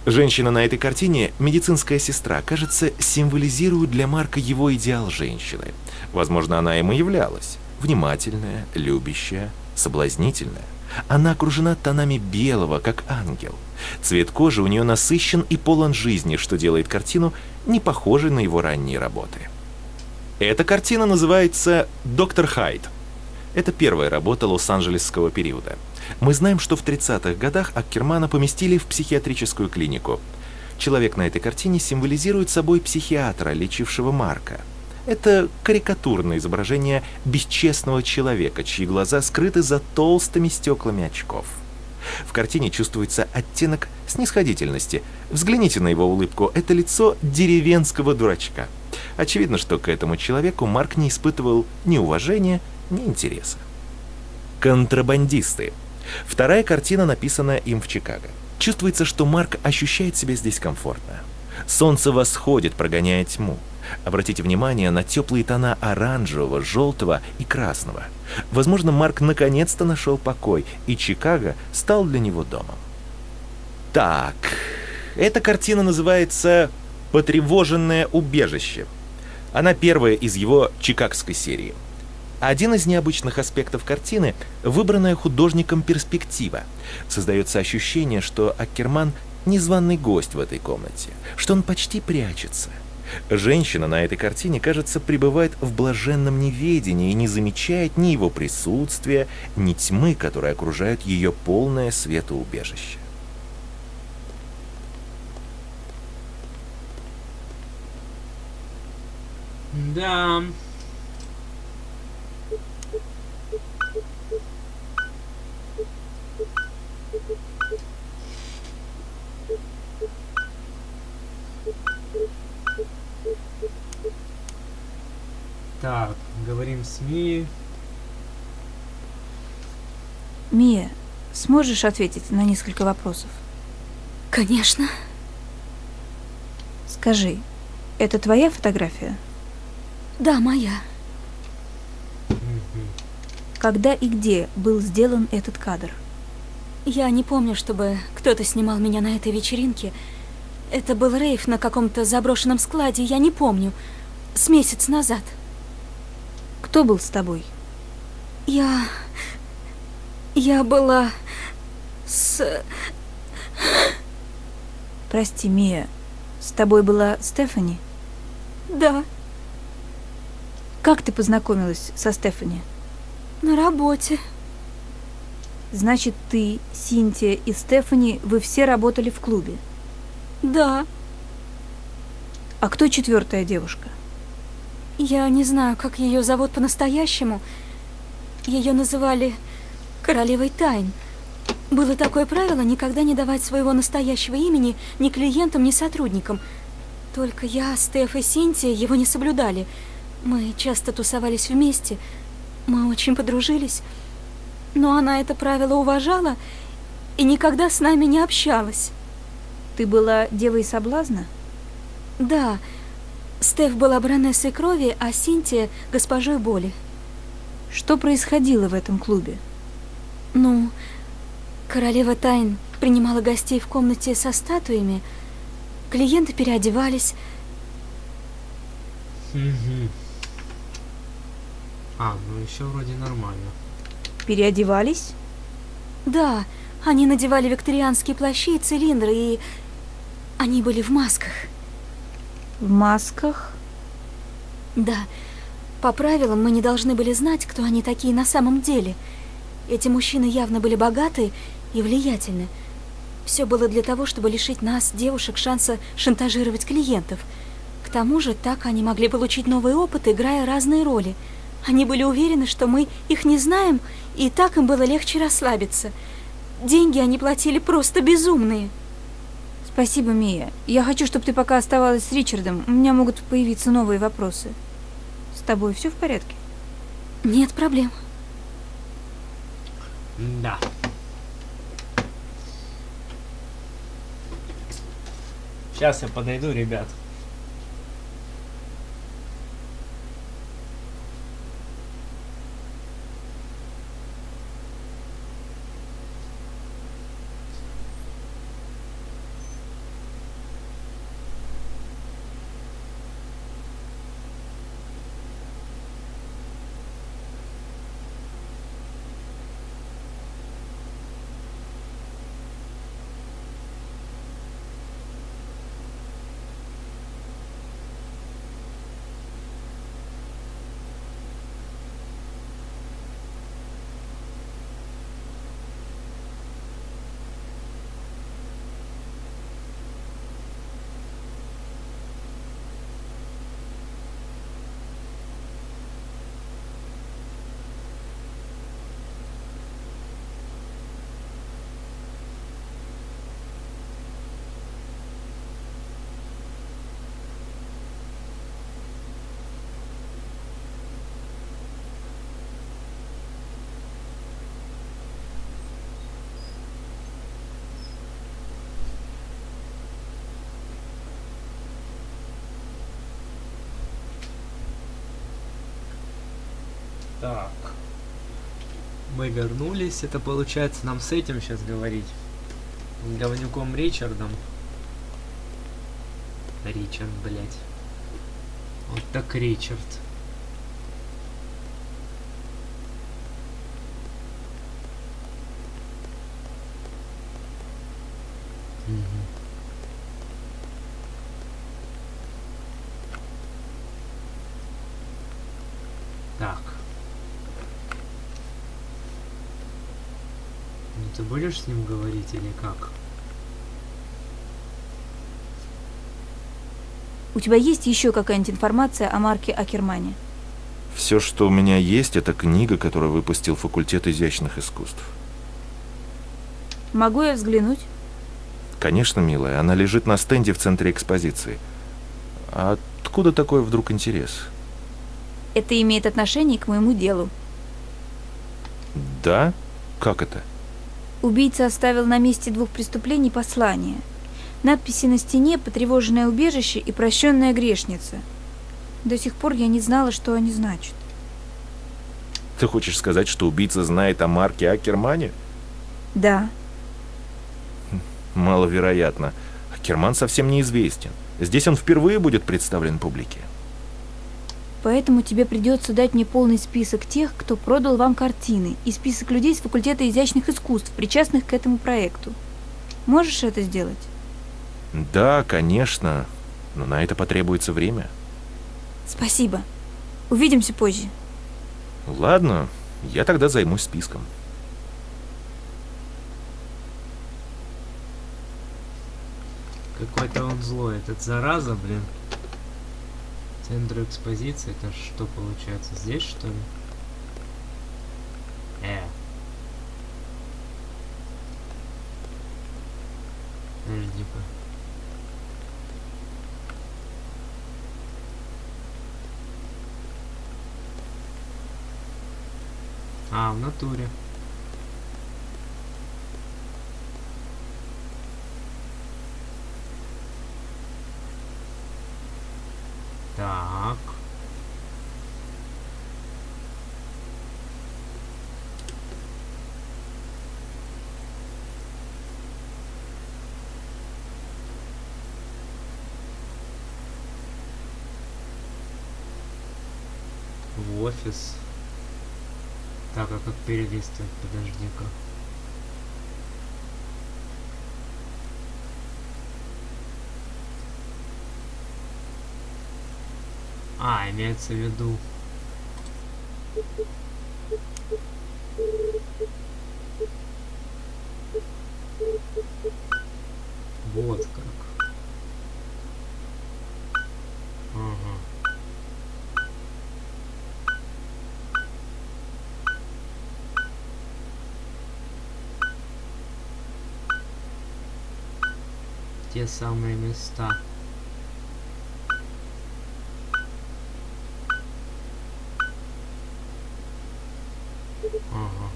Женщина на этой картине, медицинская сестра, кажется, символизирует для Марка его идеал женщины. Возможно, она им и являлась. Внимательная, любящая, соблазнительная. Она окружена тонами белого, как ангел. Цвет кожи у нее насыщен и полон жизни, что делает картину не похожей на его ранние работы. Эта картина называется «Доктор Хайд». Это первая работа лос-анджелесского периода. Мы знаем, что в 30-х годах Аккермана поместили в психиатрическую клинику. Человек на этой картине символизирует собой психиатра, лечившего Марка. Это карикатурное изображение бесчестного человека, чьи глаза скрыты за толстыми стеклами очков. В картине чувствуется оттенок снисходительности. Взгляните на его улыбку, это лицо деревенского дурачка. Очевидно, что к этому человеку Марк не испытывал ни уважения, ни интереса. Контрабандисты. Вторая картина написана им в Чикаго. Чувствуется, что Марк ощущает себя здесь комфортно. Солнце восходит, прогоняя тьму. Обратите внимание на теплые тона оранжевого, желтого и красного. Возможно, Марк наконец-то нашел покой, и Чикаго стал для него домом. Так, эта картина называется «Потревоженное убежище». Она первая из его чикагской серии. Один из необычных аспектов картины – выбранная художником перспектива. Создается ощущение, что Аккерман – незваный гость в этой комнате, что он почти прячется. Женщина на этой картине, кажется, пребывает в блаженном неведении и не замечает ни его присутствия, ни тьмы, которая окружает ее полное светоубежище. Да. Так, говорим с Мией. Мия, сможешь ответить на несколько вопросов? Конечно. Скажи, это твоя фотография? Да, моя. Когда и где был сделан этот кадр? Я не помню, чтобы кто-то снимал меня на этой вечеринке. Это был рейв на каком-то заброшенном складе, я не помню. С месяц назад. Кто был с тобой? Я... Я была с... Прости, Мия, с тобой была Стефани? Да, Как ты познакомилась со Стефани? на работе. Значит, ты, Синтия и Стефани, вы все работали в клубе. Да, А кто четвертая девушка? Я не знаю, как ее зовут по-настоящему. Ее называли королевой тайн. Было такое правило никогда не давать своего настоящего имени ни клиентам, ни сотрудникам. Только я, Стеф и Синтия его не соблюдали. Мы часто тусовались вместе. Мы очень подружились. Но она это правило уважала и никогда с нами не общалась. Ты была девой соблазна? Да, Стеф была баронессой крови, а Синтия — госпожой боли. Что происходило в этом клубе? Ну, королева тайн принимала гостей в комнате со статуями, клиенты переодевались. А, ну еще вроде нормально. Переодевались? Да, они надевали викторианские плащи и цилиндры, и они были в масках. В масках? Да, по правилам мы не должны были знать, кто они такие на самом деле. Эти мужчины явно были богаты и влиятельны. Все было для того, чтобы лишить нас, девушек, шанса шантажировать клиентов. К тому же так они могли получить новый опыт, играя разные роли. Они были уверены, что мы их не знаем, и так им было легче расслабиться. Деньги они платили просто безумные. Спасибо, Мия. Я хочу, чтобы ты пока оставалась с Ричардом. У меня могут появиться новые вопросы. С тобой все в порядке? Нет проблем. Да. Сейчас я подойду, ребят. Так. Вернулись. Это получается нам с этим сейчас говорить. Говнюком Ричардом. Ричард, блядь. Вот так Ричард. Мгм. Так. Ну ты будешь с ним говорить или как? У тебя есть еще какая-нибудь информация о марке Акермане? Все, что у меня есть, это книга, которую выпустил факультет изящных искусств. Могу я взглянуть? Конечно, милая, она лежит на стенде в центре экспозиции. А откуда такой вдруг интерес? Это имеет отношение к моему делу. Да? Как это? Убийца оставил на месте двух преступлений послание. Надписи на стене «Потревоженное убежище» и «Прощенная грешница». До сих пор я не знала, что они значат. Ты хочешь сказать, что убийца знает о марке Акермане? Да, Маловероятно. Акерман совсем неизвестен. Здесь он впервые будет представлен публике. Поэтому тебе придется дать мне полный список тех, кто продал вам картины, и список людей с факультета изящных искусств, причастных к этому проекту. Можешь это сделать? Да, конечно, но на это потребуется время. Спасибо. Увидимся позже. Ладно, я тогда займусь списком. Какой-то он злой, этот зараза, блин. Центр экспозиции, это что получается? Здесь что ли? Э. Подожди-ка. А, в натуре. Так. В офис. Так, а как перелистывать? Подожди-ка. А, имеется в виду. Вот как. Ага. Те самые места. Ага.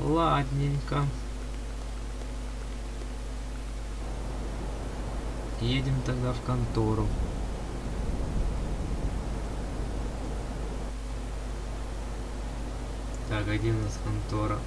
Ладненько. Едем тогда в контору. Так, у нас контора?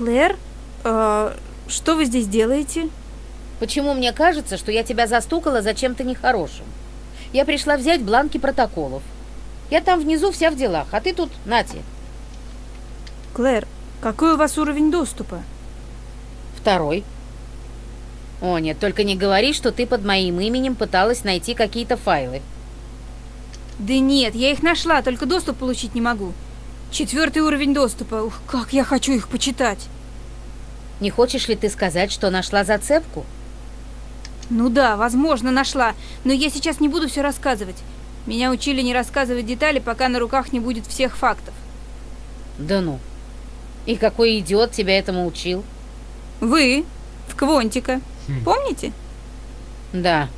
Клэр, э, что вы здесь делаете? Почему мне кажется, что я тебя застукала за чем-то нехорошим? Я пришла взять бланки протоколов. Я там внизу вся в делах, а ты тут, нате. Клэр, какой у вас уровень доступа? Второй. О, нет, только не говори, что ты под моим именем пыталась найти какие-то файлы. Да нет, я их нашла, только доступ получить не могу. Четвертый уровень доступа. Ух, как я хочу их почитать. Не хочешь ли ты сказать, что нашла зацепку? Ну да, возможно, нашла. Но я сейчас не буду все рассказывать. Меня учили не рассказывать детали, пока на руках не будет всех фактов. Да ну. И какой идиот тебя этому учил? Вы в Квонтика. Хм. Помните? Да,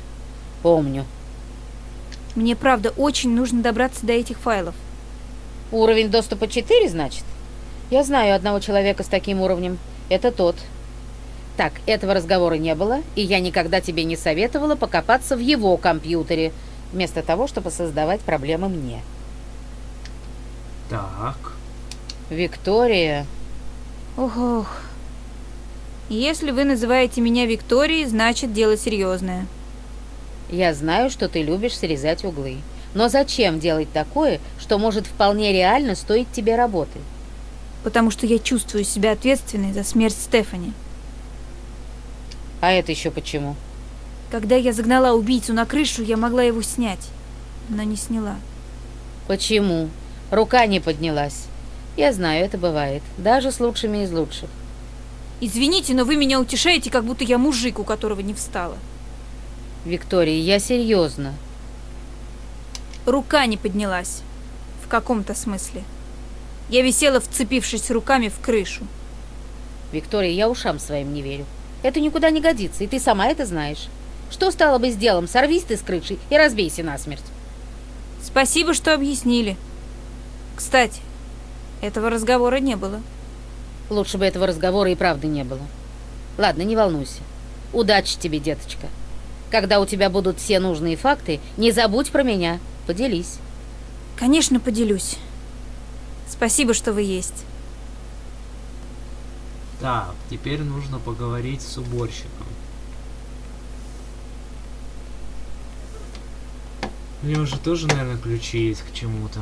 помню. Мне правда очень нужно добраться до этих файлов. Уровень доступа 4, значит? Я знаю одного человека с таким уровнем. Это тот. Так, этого разговора не было, и я никогда тебе не советовала покопаться в его компьютере, вместо того, чтобы создавать проблемы мне. Так. Виктория, Ох. Если вы называете меня Викторией, значит дело серьезное. я знаю, что ты любишь срезать углы. Но зачем делать такое, что может вполне реально стоить тебе работы? Потому что я чувствую себя ответственной за смерть Стефани. А это еще почему? Когда я загнала убийцу на крышу, я могла его снять. Но не сняла. Почему? Рука не поднялась. Я знаю, это бывает. Даже с лучшими из лучших. Извините, но вы меня утешаете, как будто я мужик, у которого не встала. Виктория, я серьезно. Рука не поднялась. В каком-то смысле. Я висела, вцепившись руками в крышу. Виктория, я ушам своим не верю. Это никуда не годится, и ты сама это знаешь. Что стало бы с делом? Сорвись ты с крыши и разбейся насмерть. Спасибо, что объяснили. Кстати, этого разговора не было. Лучше бы этого разговора и правды не было. Ладно, не волнуйся. Удачи тебе, деточка. Когда у тебя будут все нужные факты, не забудь про меня. Поделись. Конечно, поделюсь. Спасибо, что вы есть. Так, теперь нужно поговорить с уборщиком. У него же тоже, наверное, ключи есть к чему-то.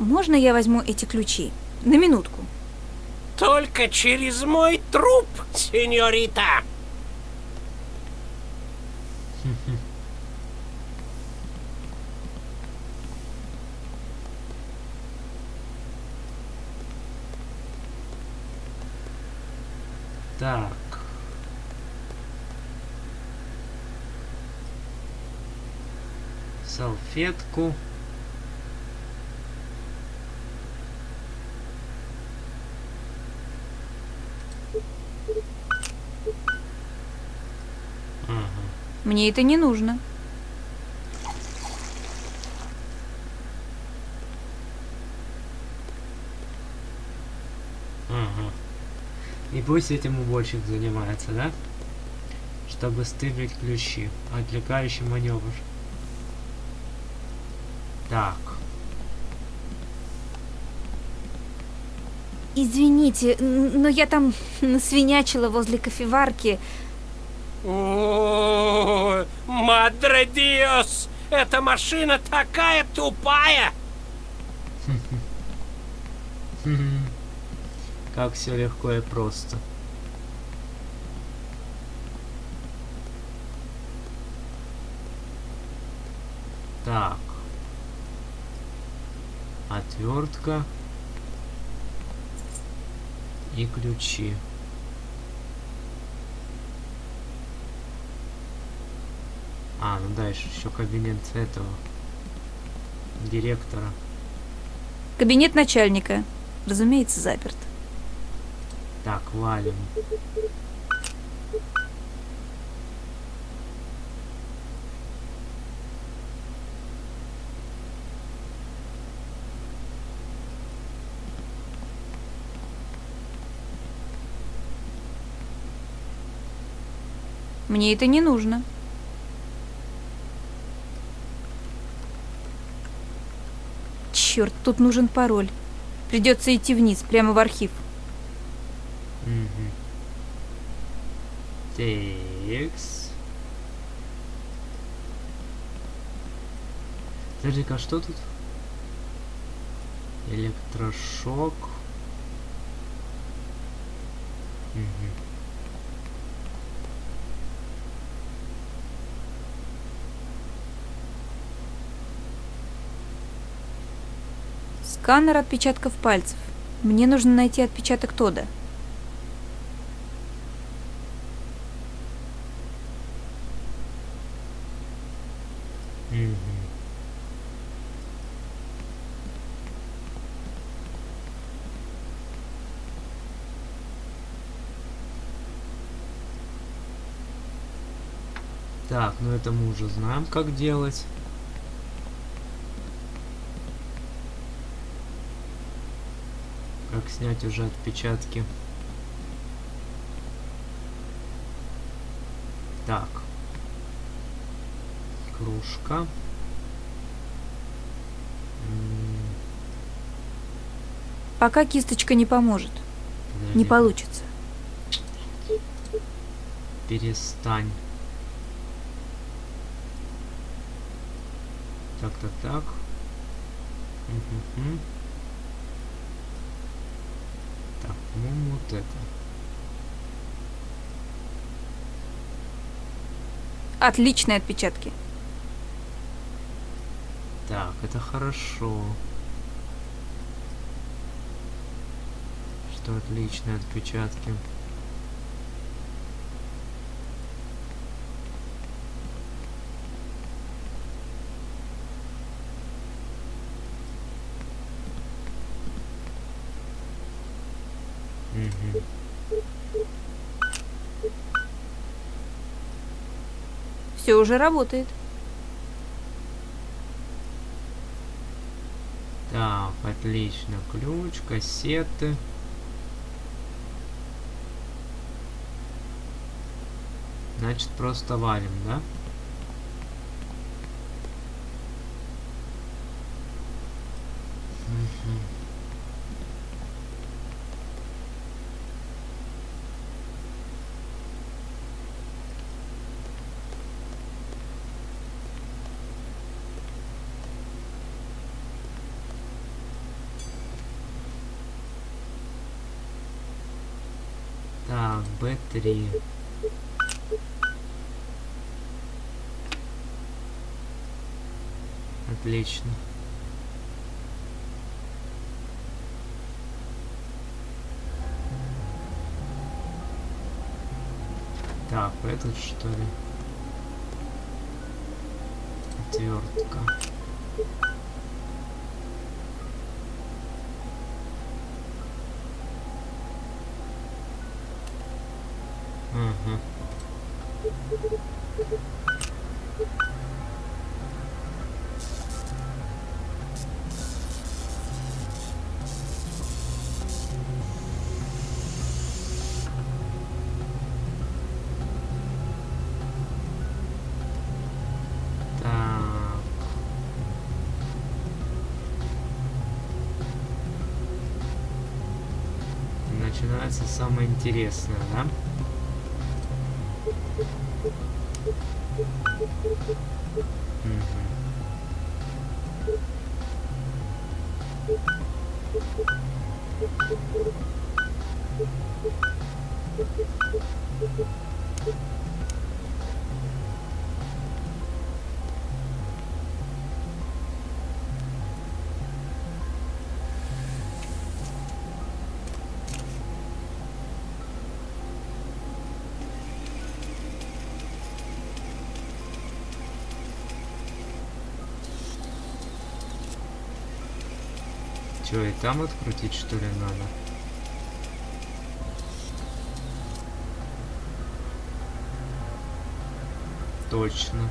Можно я возьму эти ключи? На минутку. Только через мой труп, сеньорита. Так. Салфетку. Ага. Мне это не нужно. Ага. И пусть этим уборщик занимается, да? Чтобы стырить ключи. Отвлекающий маневр. Так. Извините, но я там свинячила возле кофеварки. Мадре Диос! Эта машина такая тупая! Как все легко и просто. Так. Отвертка. И ключи. А, ну дальше еще кабинет этого директора. Кабинет начальника. Разумеется, заперт. Так, валим. Мне это не нужно. Черт, тут нужен пароль. Придется идти вниз, прямо в архив. Текс. Подожди-ка, а что тут? Электрошок. Сканер отпечатков пальцев. Мне нужно найти отпечаток Тода. Так, ну это мы уже знаем, как делать. Как снять уже отпечатки. Так. Кружка. Пока кисточка не поможет. Не подожди. получится. Перестань. Так, так, так. Мгм. Так, это. Отличные отпечатки. Так, это хорошо. Что отличные отпечатки. Все уже работает. Так, отлично. Ключ, кассеты. Значит, просто валим, да? Мгм. Так, Б3. Отлично. Так, этот что ли? Самое интересное, Чё, и там открутить, что ли, надо? Точно.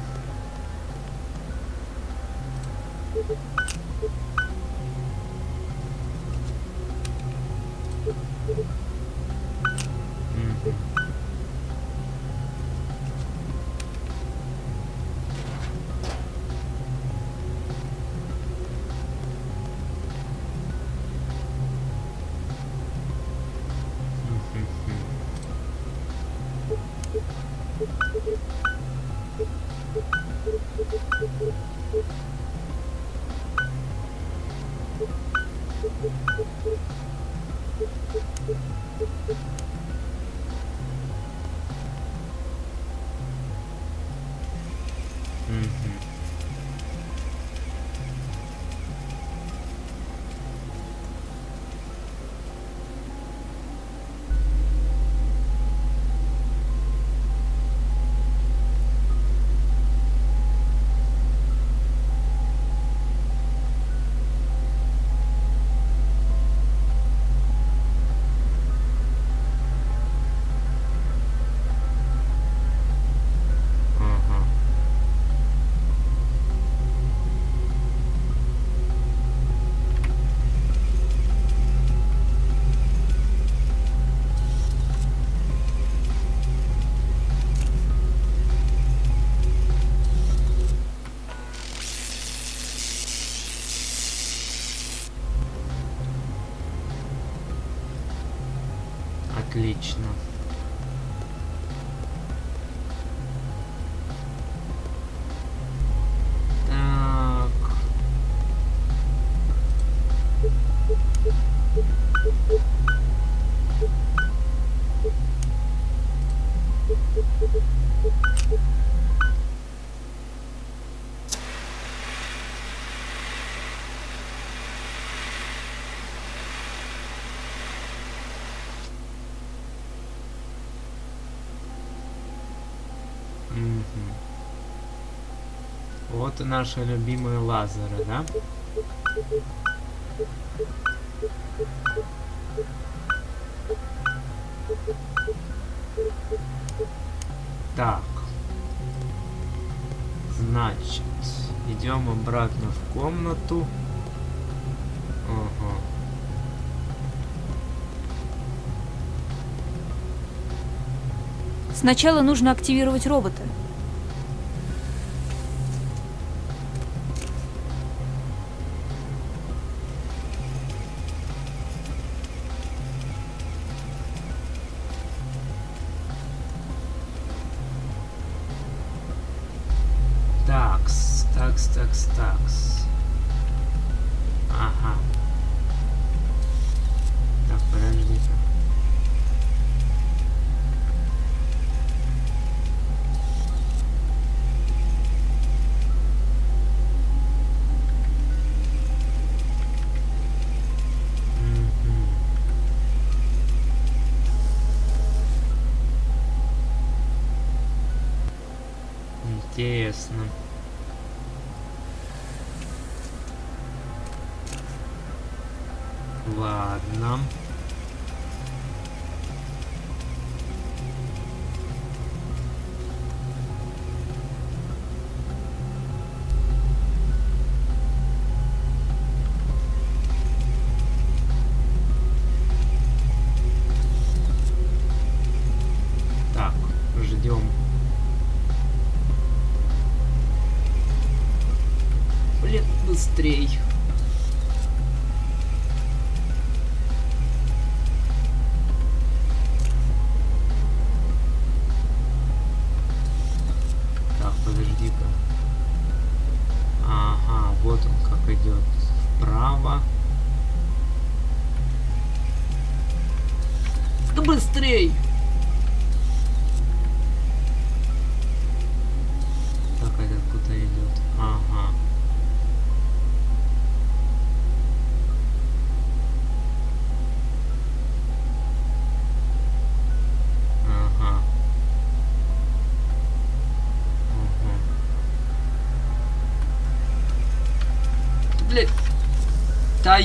Вот и наши любимые лазеры, да? Так. Значит, идем обратно в комнату. Ага. Сначала нужно активировать робота.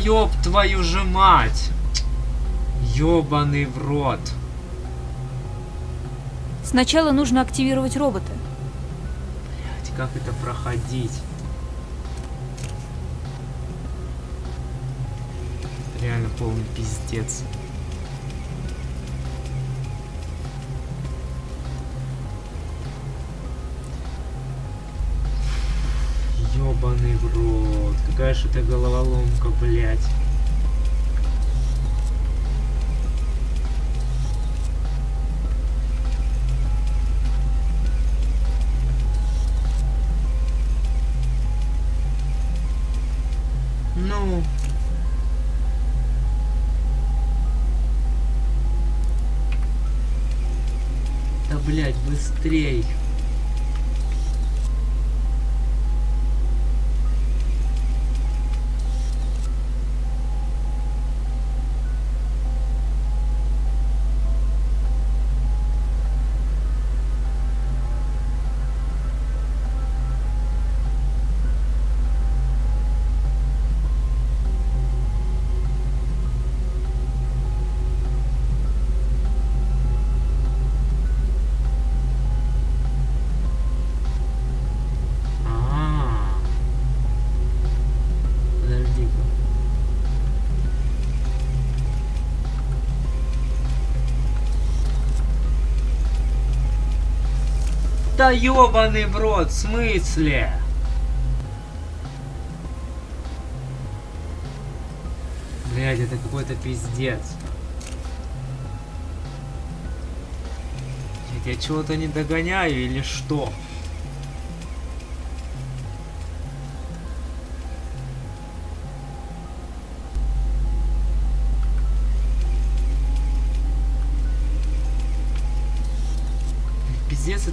Ёб твою же мать! Ёбаный в рот. Сначала нужно активировать робота. Блять, как это проходить? Реально полный пиздец. Ёбаный в рот. Какая же это головоломка, блять. Ну. Да блять, быстрей. Да ёбаный в рот, в смысле? Блядь, это какой-то пиздец. Я чего-то не догоняю или что?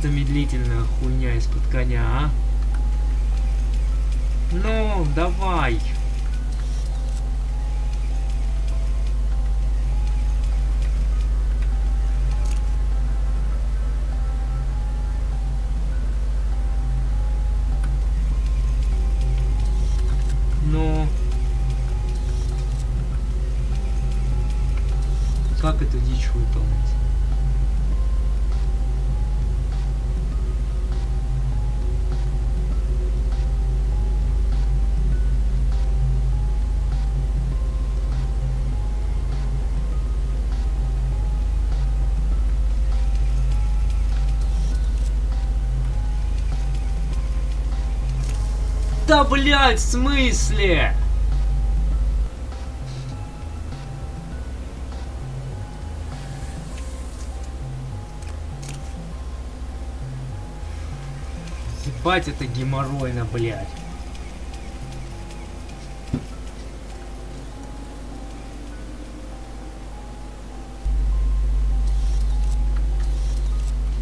Это медлительная хуйня из-под коня, а? Ну, давай. Да блять, в смысле? Ебать, это геморройно, блядь.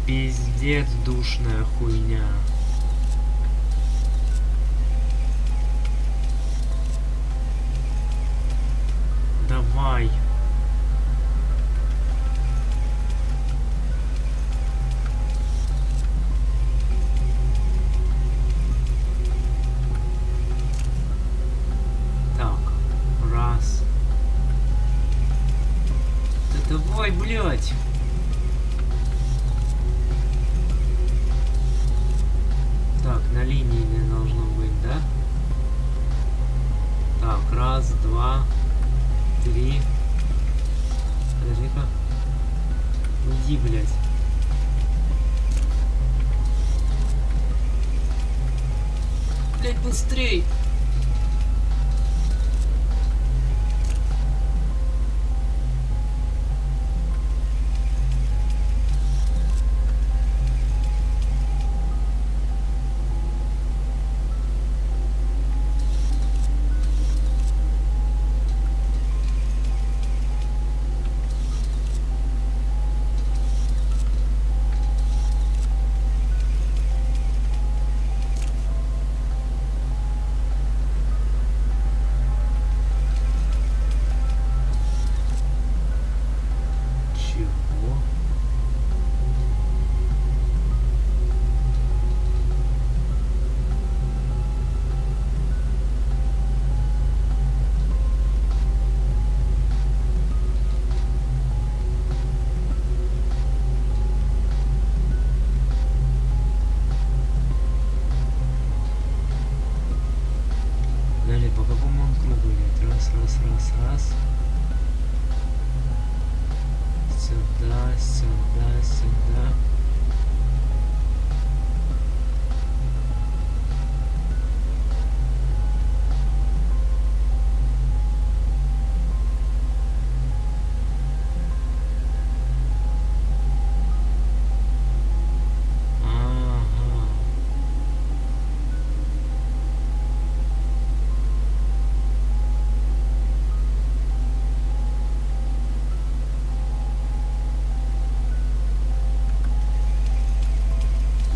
Пиздец душная хуйня.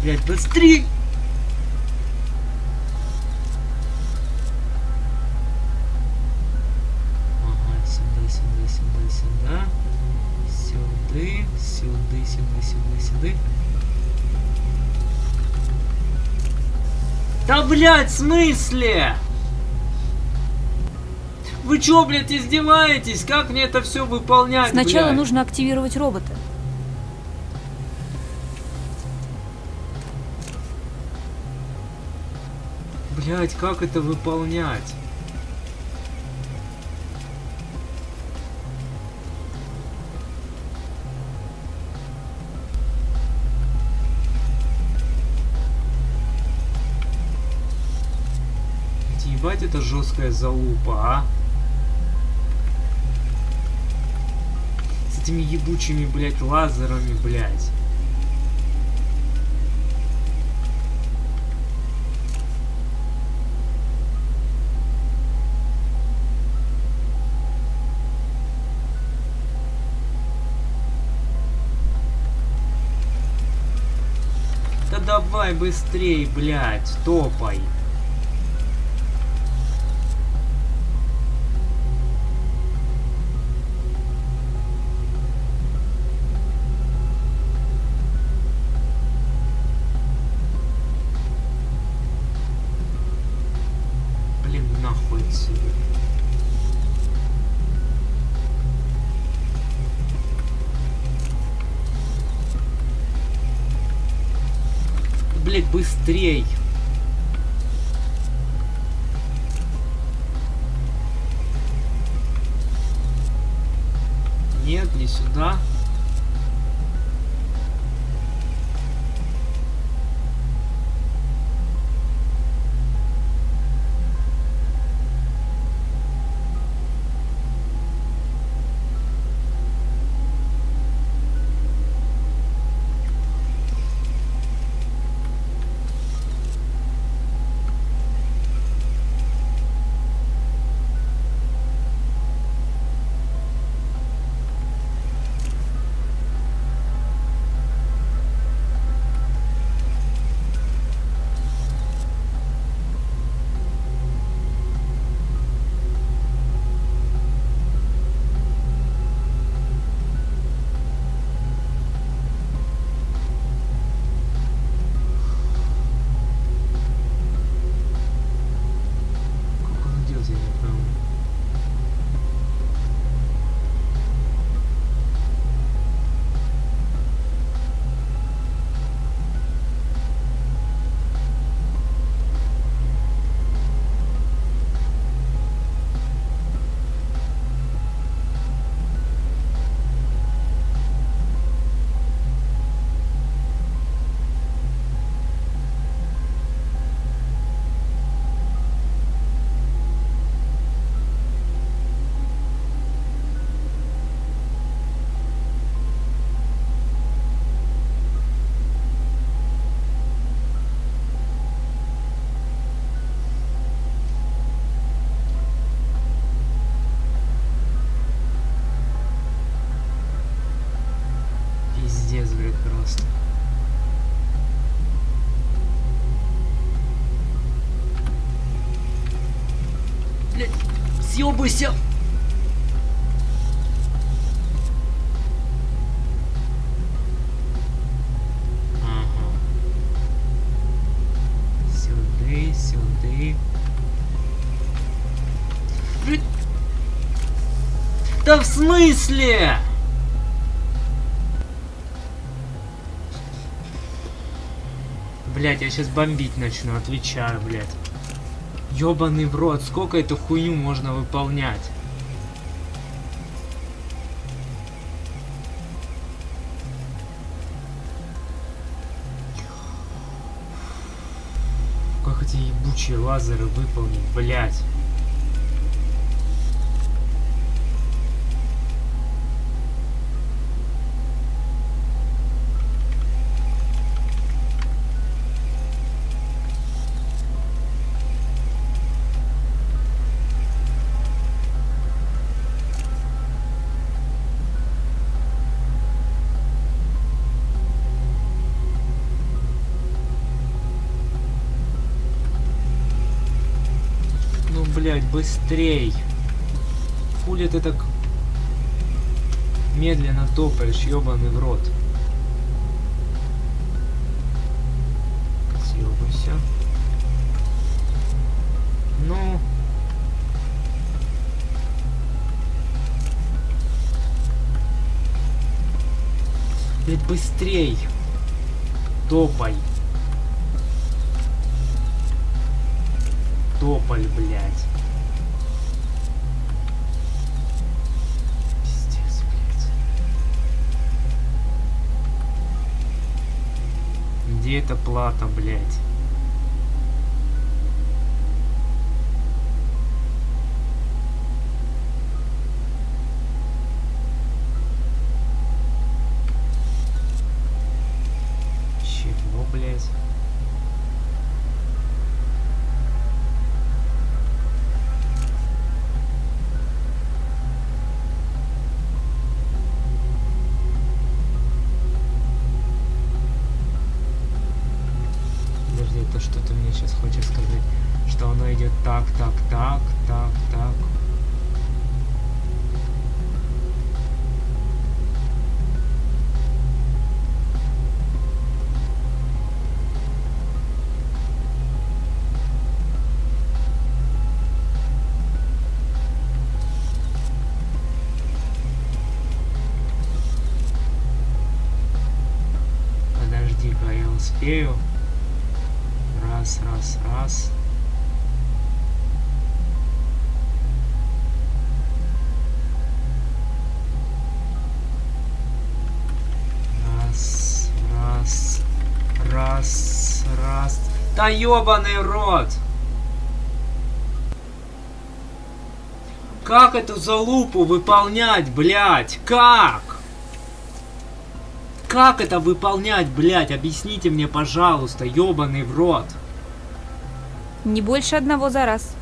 Блять, быстрей! Ага, сюда, сюда, сюда, сюда. Сюды, сюды, сюды, сюды, сюды. Да, блядь, в смысле? Вы чё, блядь, издеваетесь? Как мне это все выполнять, Сначала блядь? нужно активировать робота. Блять, как это выполнять? Ебать, это жесткая залупа, а? С этими ебучими, блядь, лазерами, блядь. Да давай быстрей, блядь, топай. Блять, быстрей! Нет, не сюда. Съебайся! Ага. Сюды. Блядь. Да в смысле? Блять, я сейчас бомбить начну, отвечаю, блять. Ёбаный в рот, сколько эту хуйню можно выполнять? Как эти ебучие лазеры выполнить, блять? Блядь, быстрей. Хули ты так медленно топаешь, ебаный в рот. Съебайся. Ну. Блядь, быстрей. Топай. Тополь, блядь. Где эта плата, блядь? Ёбаный рот! Как эту залупу выполнять, блядь? Как? Как это выполнять, блядь? Объясните мне, пожалуйста, ёбаный в рот. Не больше одного за раз.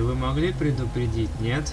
Вы могли предупредить, нет?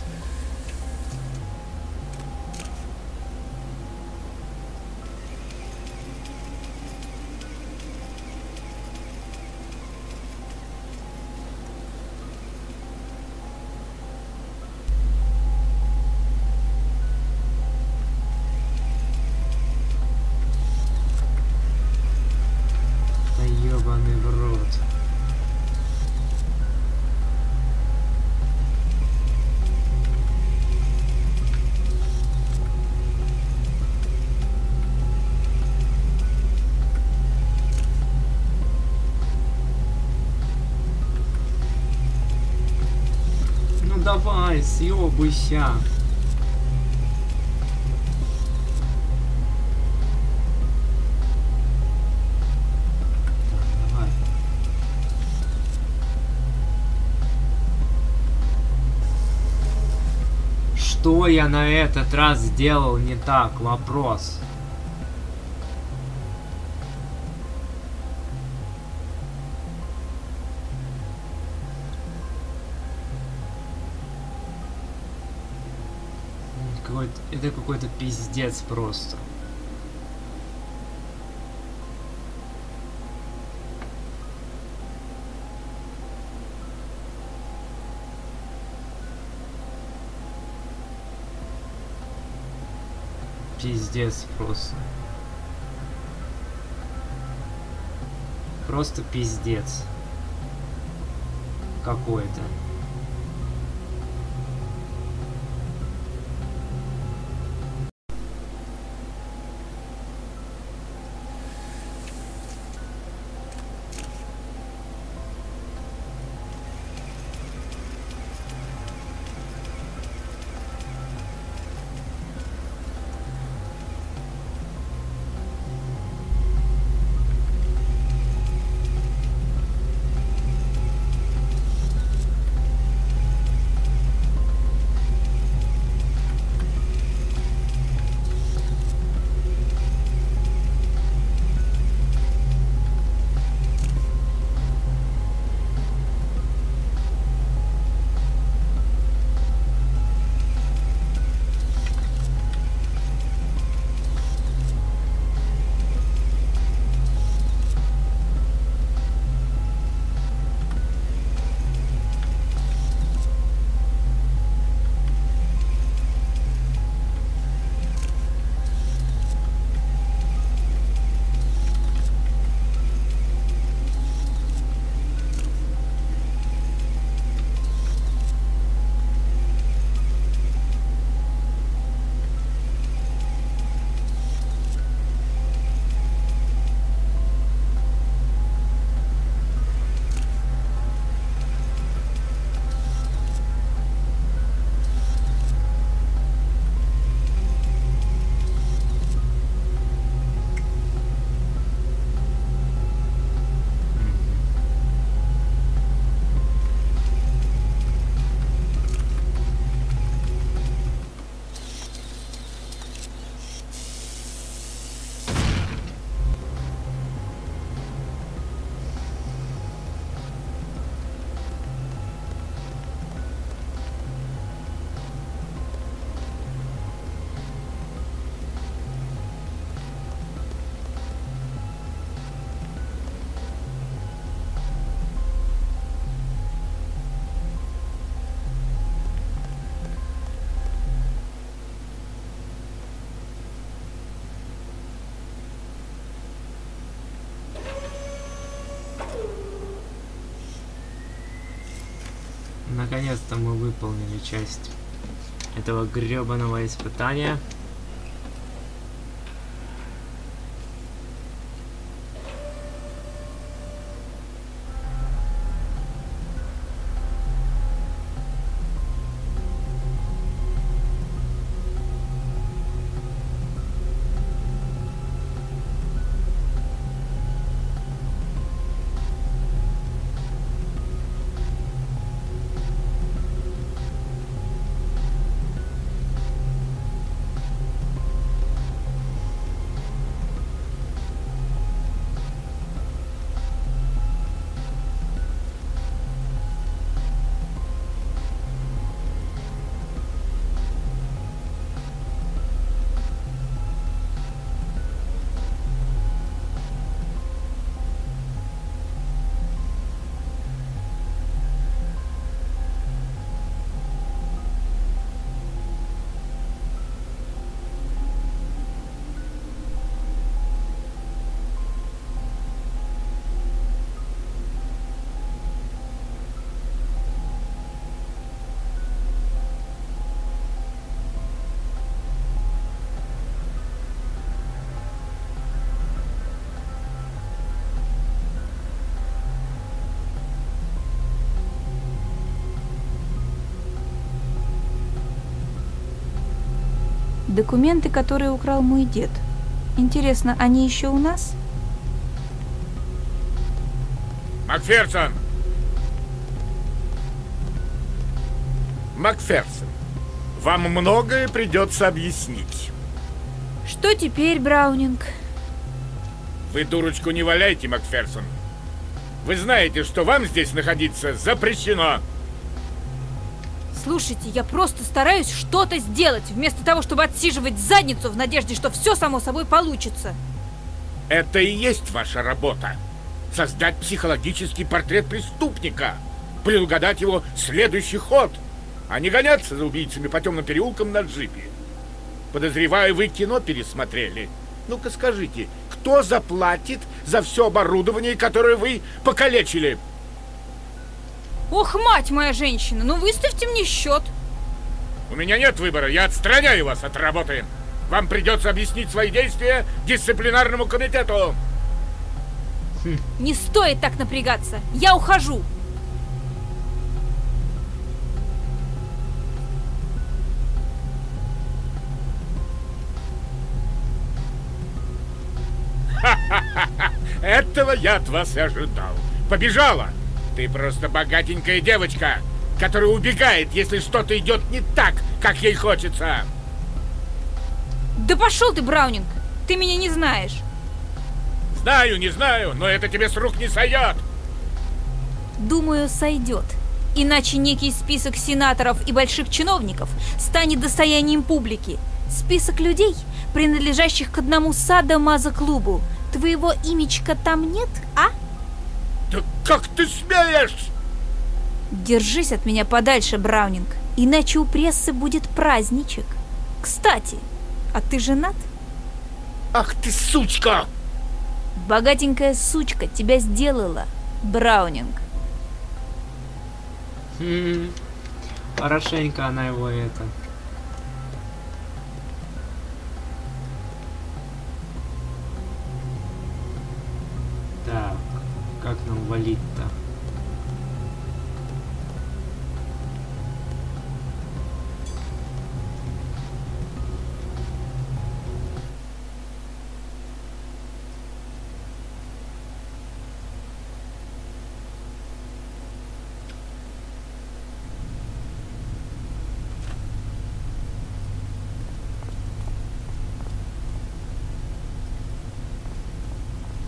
Давай. Что я на этот раз сделал не так? Вопрос. Это какой-то пиздец просто. Пиздец просто. Просто пиздец. Какой-то. Наконец-то мы выполнили часть этого гребаного испытания. Документы, которые украл мой дед. Интересно, они еще у нас? Макферсон! Макферсон, вам многое придется объяснить. Что теперь, Браунинг? Вы дурочку не валяйте, Макферсон. Вы знаете, что вам здесь находиться запрещено. Слушайте, я просто стараюсь что-то сделать, вместо того, чтобы отсиживать задницу в надежде, что все само собой получится. Это и есть ваша работа. Создать психологический портрет преступника. Предугадать его следующий ход. А не гоняться за убийцами по темным переулкам на джипе. Подозреваю, вы кино пересмотрели. Ну-ка скажите, кто заплатит за все оборудование, которое вы покалечили? Ох, мать моя женщина, ну выставьте мне счет. У меня нет выбора, я отстраняю вас от работы. Вам придется объяснить свои действия дисциплинарному комитету. Не стоит так напрягаться. Я ухожу. Этого я от вас и ожидал. Побежала! Ты просто богатенькая девочка, которая убегает, если что-то идет не так, как ей хочется. Да пошел ты, Браунинг! Ты меня не знаешь. Знаю, не знаю, но это тебе с рук не сойдет. Думаю, сойдет. Иначе некий список сенаторов и больших чиновников станет достоянием публики. Список людей, принадлежащих к одному садомазо-клубу. Твоего имечка там нет, а? Да как ты смеешь? Держись от меня подальше, Браунинг, иначе у прессы будет праздничек. Кстати, а ты женат? Ах ты сучка! Богатенькая сучка тебя сделала, Браунинг. Хм, хорошенько она его это... Так, как нам валить-то?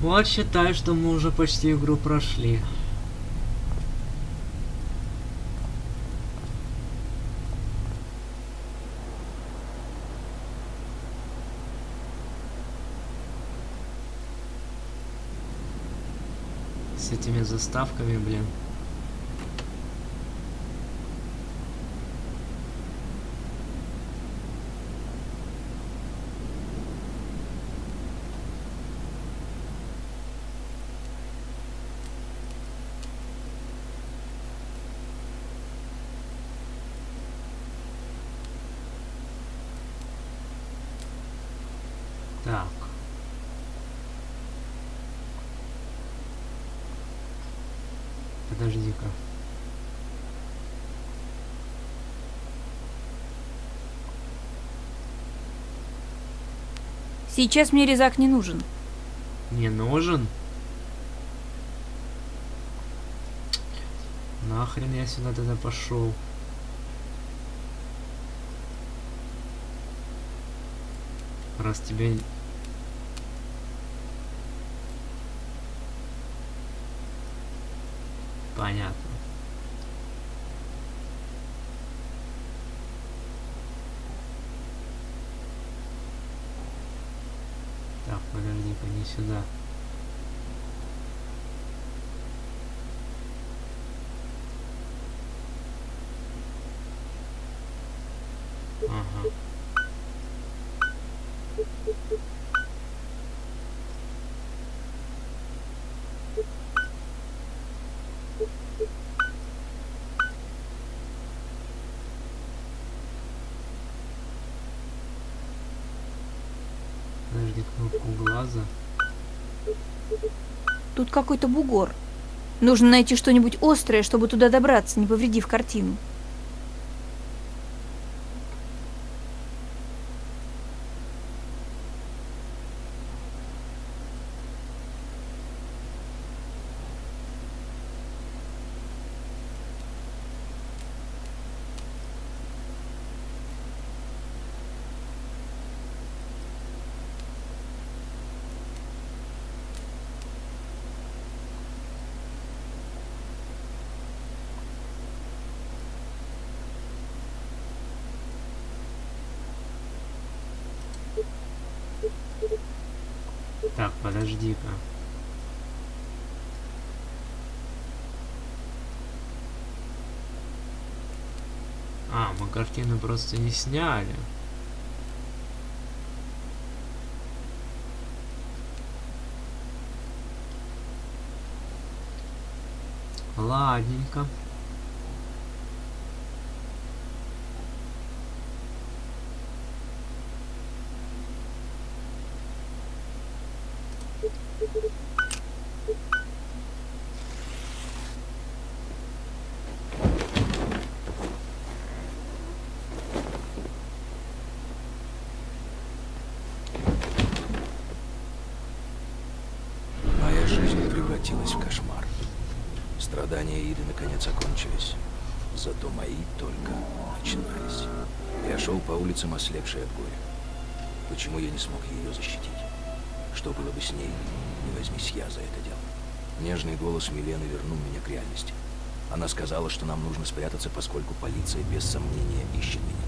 Вот считай, что мы уже почти игру прошли. С этими заставками, блин. Так. Подожди-ка. Сейчас мне резак не нужен. Не нужен? Нахрен я сюда тогда пошел? Раз тебе... Понятно. Так, подожди-ка, не сюда. Ага. Подожди, кнопку глаза. Тут какой-то бугор. Нужно найти что-нибудь острое, чтобы туда добраться, не повредив картину. наверное, просто не сняли. Ладненько. Шел по улицам, ослепший от горя. Почему я не смог ее защитить? Что было бы с ней, не возьмись я за это дело? Нежный голос Милены вернул меня к реальности. Она сказала, что нам нужно спрятаться, поскольку полиция без сомнения ищет меня.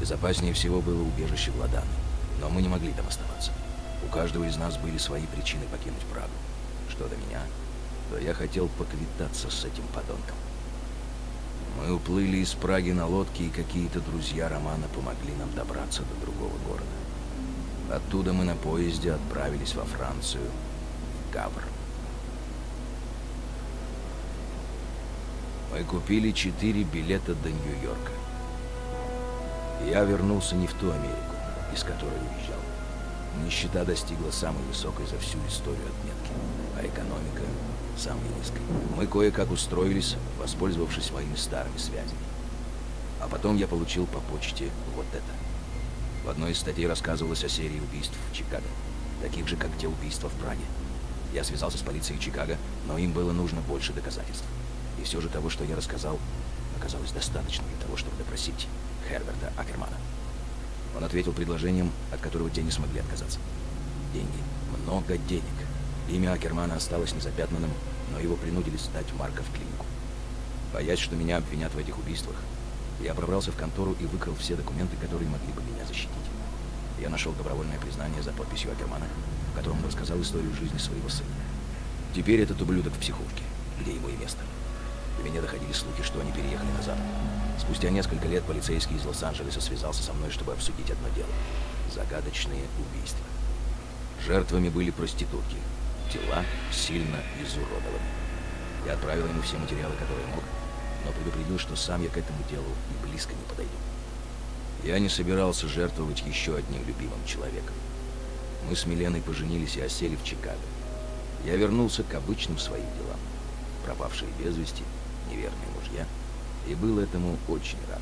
Безопаснее всего было убежище Владаны, но мы не могли там оставаться. У каждого из нас были свои причины покинуть Прагу. Что до меня, то я хотел поквитаться с этим подонком. Мы уплыли из Праги на лодке, и какие-то друзья Романа помогли нам добраться до другого города. Оттуда мы на поезде отправились во Францию, в Гавр. Мы купили четыре билета до Нью-Йорка. Я вернулся не в ту Америку, из которой уезжал. Нищета достигла самой высокой за всю историю отметки, а экономика – самой низкой. Мы кое-как устроились, воспользовавшись моими старыми связями. А потом я получил по почте вот это. В одной из статей рассказывалось о серии убийств в Чикаго, таких же, как те убийства в Праге. Я связался с полицией Чикаго, но им было нужно больше доказательств. И все же того, что я рассказал, оказалось достаточно для того, чтобы допросить Херберта Акермана. Он ответил предложением, от которого те не смогли отказаться. Деньги. Много денег. Имя Акермана осталось незапятнанным, но его принудили сдать Марка в клинику. Боясь, что меня обвинят в этих убийствах, я пробрался в контору и выкрал все документы, которые могли бы меня защитить. Я нашел добровольное признание за подписью Акермана, в котором он рассказал историю жизни своего сына. Теперь этот ублюдок в психушке, где ему и место. До меня доходили слухи, что они переехали на запад. Спустя несколько лет полицейский из Лос-Анджелеса связался со мной, чтобы обсудить одно дело. Загадочные убийства. Жертвами были проститутки. Тела сильно изуродованы. Я отправил ему все материалы, которые мог, но предупредил, что сам я к этому делу и близко не подойду. Я не собирался жертвовать еще одним любимым человеком. Мы с Миленой поженились и осели в Чикаго. Я вернулся к обычным своим делам. Пропавшие без вести, неверные мужья, и был этому очень рад.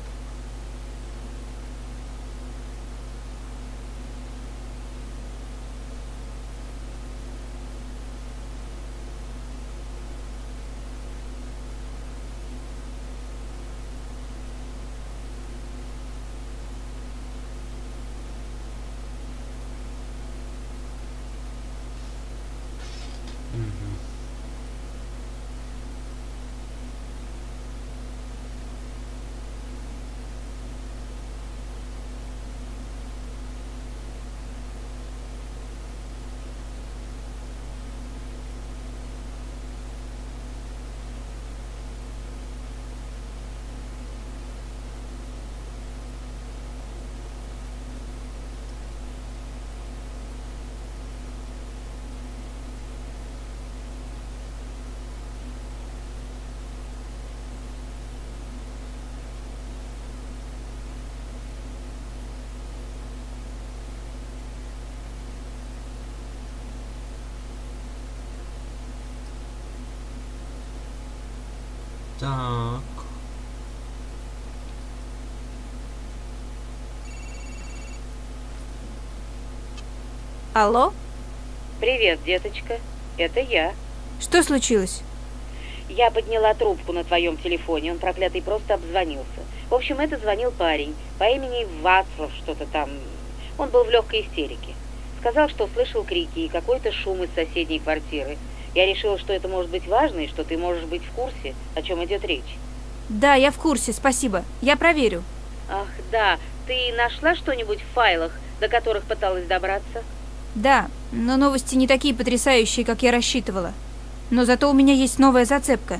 Так. Алло? Привет, деточка. Это я. Что случилось? Я подняла трубку на твоем телефоне, он проклятый просто обзвонился. В общем, это звонил парень по имени Вацлав, что-то там. Он был в легкой истерике. Сказал, что слышал крики и какой-то шум из соседней квартиры. Я решила, что это может быть важно и что ты можешь быть в курсе, о чем идет речь. Да, я в курсе, спасибо. Я проверю. Ах, да, ты нашла что-нибудь в файлах, до которых пыталась добраться? Да, но новости не такие потрясающие, как я рассчитывала. Но зато у меня есть новая зацепка.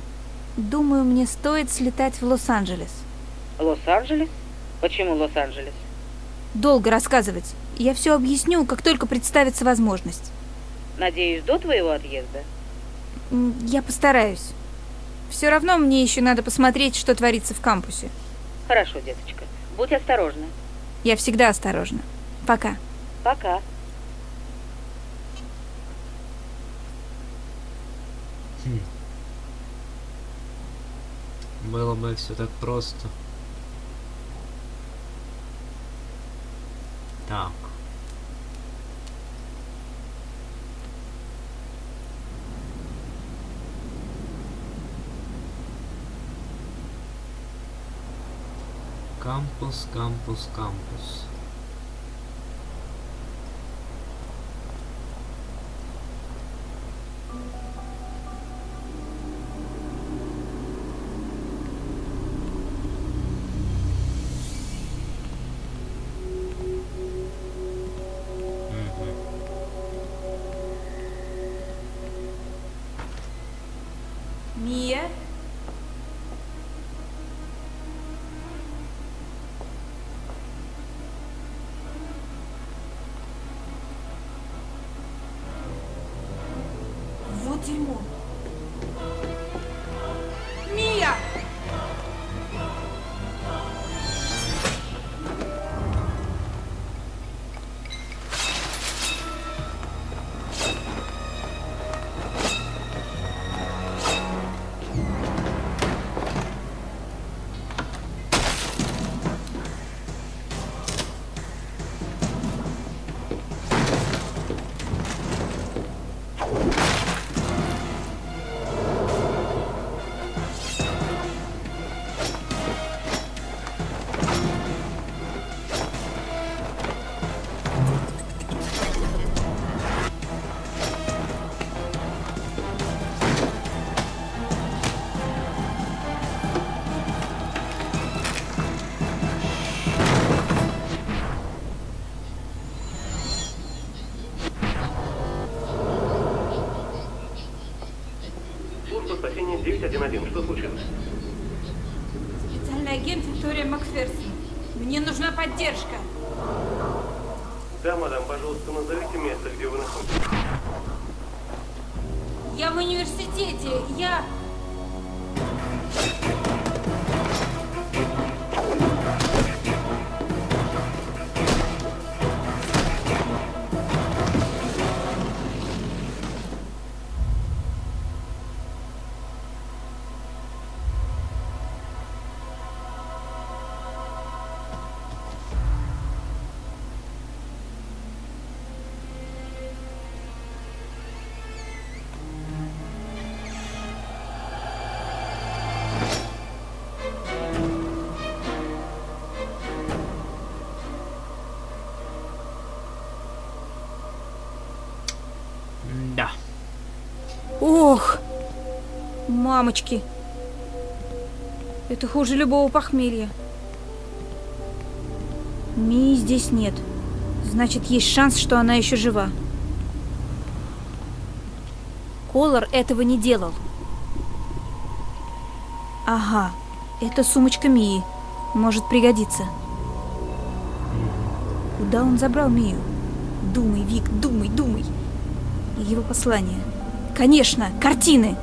Думаю, мне стоит слетать в Лос-Анджелес. Лос-Анджелес? Почему Лос-Анджелес? Долго рассказывать. Я все объясню, как только представится возможность. Надеюсь, до твоего отъезда? Я постараюсь. Все равно мне еще надо посмотреть, что творится в кампусе. Хорошо, деточка. Будь осторожна. Я всегда осторожна. Пока. Пока. Хм. Было бы все так просто. Так. Кампус, кампус, кампус. Мгм. Поддержка. Да, мадам, пожалуйста, назовите место, где вы находитесь. Я в университете. Я... Мамочки. Это хуже любого похмелья. Мии здесь нет. Значит, есть шанс, что она еще жива. Колор этого не делал. Ага, это сумочка Мии. Может пригодиться. Куда он забрал Мию? Думай, Вик, думай, думай. Его послание. Конечно, картины.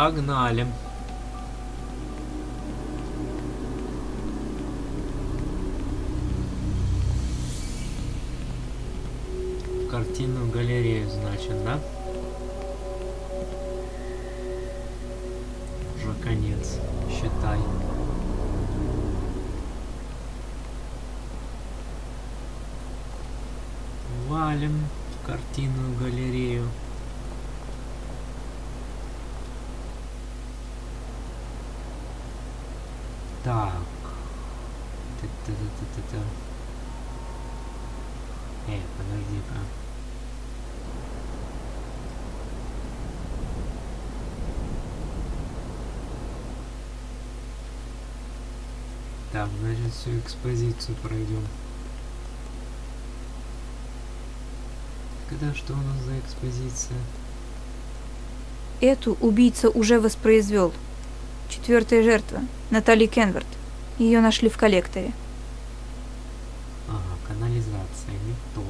Погнали. Значит, всю экспозицию пройдем. Когда что у нас за экспозиция? Эту убийца уже воспроизвел. Четвертая жертва. Натали Кенверт. Ее нашли в коллекторе. Ага, канализация, не то.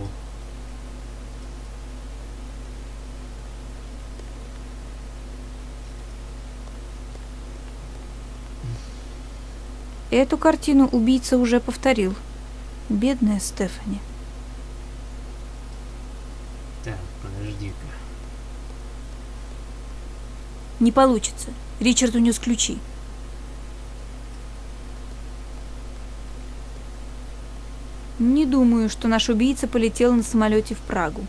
Эту картину убийца уже повторил. Бедная Стефани. Так, подожди-ка. Не получится. Ричард унес ключи. Не думаю, что наш убийца полетел на самолете в Прагу.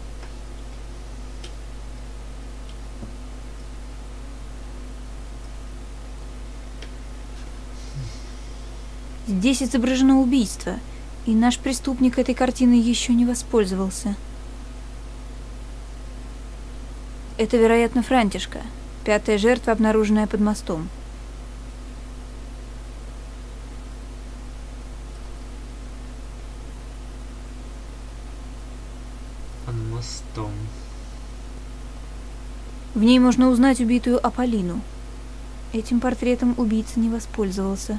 Здесь изображено убийство, и наш преступник этой картиной еще не воспользовался. Это, вероятно, Франтишка, пятая жертва, обнаруженная под мостом. Под мостом. В ней можно узнать убитую Аполлину. Этим портретом убийца не воспользовался.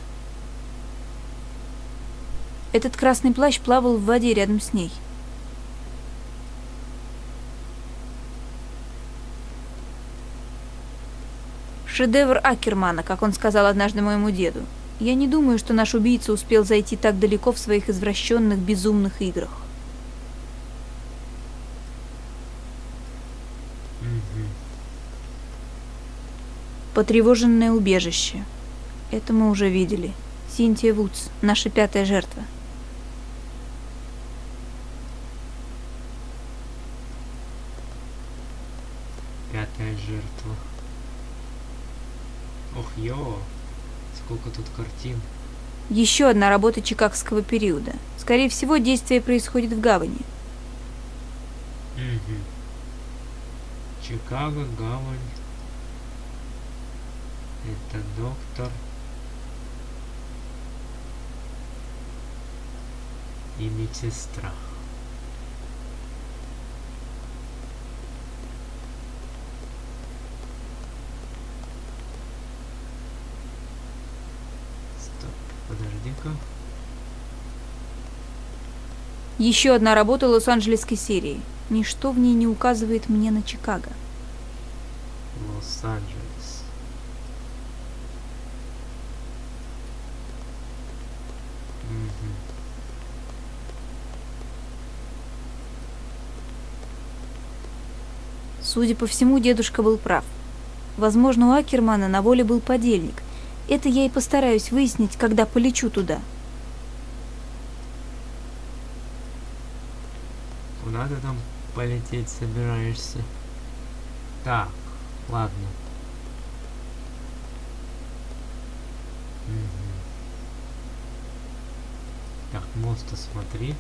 Этот красный плащ плавал в воде рядом с ней. Шедевр Акермана, как он сказал однажды моему деду. Я не думаю, что наш убийца успел зайти так далеко в своих извращенных, безумных играх. Потревоженное убежище. Это мы уже видели. Синтия Вудс, наша пятая жертва. Пятая жертва. Ох, ё. Сколько тут картин. Еще одна работа чикагского периода. Скорее всего, действие происходит в гавани. Мгм. Чикаго, гавань. Это доктор. И медсестра. Стоп, подожди-ка. Еще одна работа Лос-Анджелесской серии. Ничто в ней не указывает мне на Чикаго. Лос-Анджелес. Мгм. Судя по всему, дедушка был прав. Возможно, у Акермана на воле был подельник. Это я и постараюсь выяснить, когда полечу туда. Куда ты там полететь собираешься? Так, ладно. Так, мост смотри.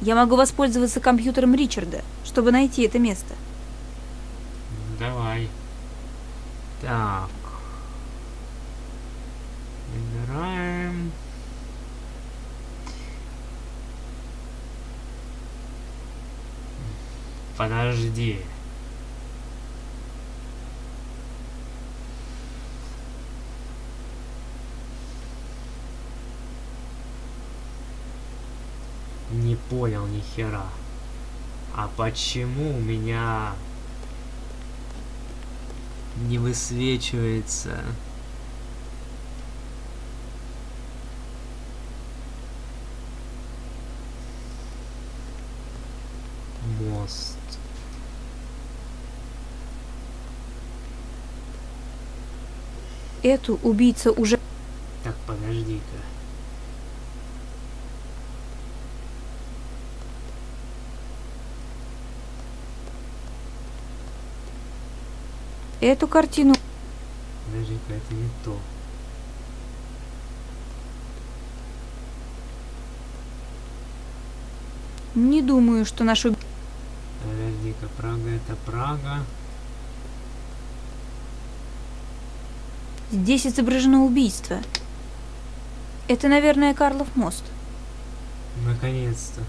Я могу воспользоваться компьютером Ричарда, чтобы найти это место. Давай. Так. Выбираем. Подожди. Не понял ни хера. А почему у меня не высвечивается? Мост. Эту убийца уже... Так, подожди-ка. Эту картину... Подожди-ка, это не то. Не думаю, что наш уб... Подожди-ка, Прага это Прага. Здесь изображено убийство. Это, наверное, Карлов мост. Наконец-то.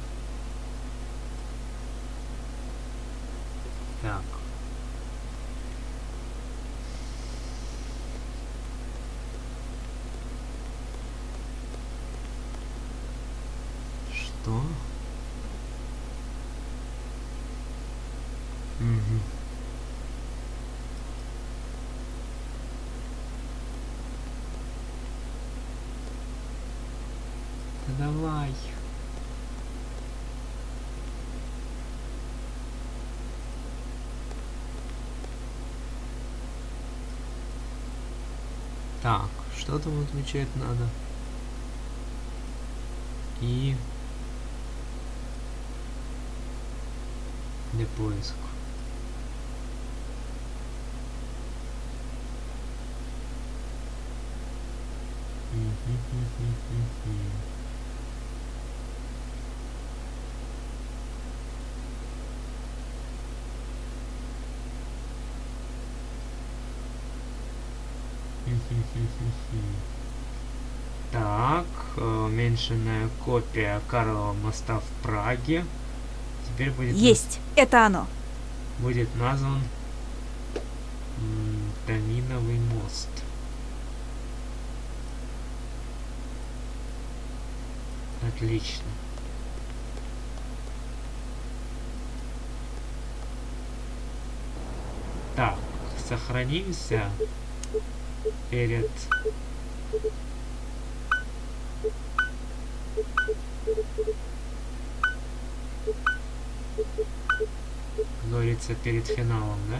Так. Что? Мгм. Так, там отвечать надо? И... Для поиска. Так, э, уменьшенная копия Карлова моста в Праге. Теперь будет Есть, это оно. будет назван м, Томиновый мост. Отлично. Так, сохранимся перед говорится, перед финалом, да?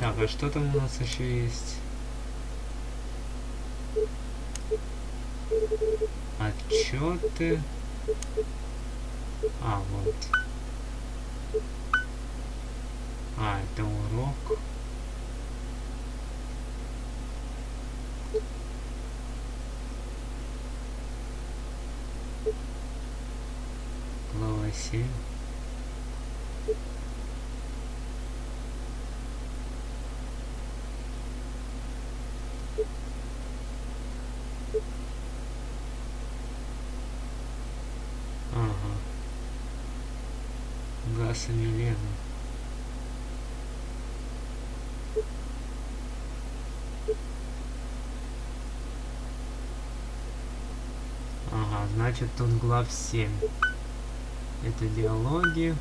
Так, а что там у нас еще есть? Отчеты. А, вот. А, это урок. Глава 7. Ага. Газ и Милена. Ага, значит тут глав 7. Это диалоги.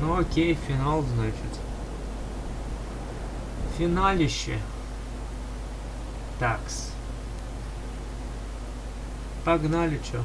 Ну окей, финал, значит. Финалище. Такс. Погнали, чё.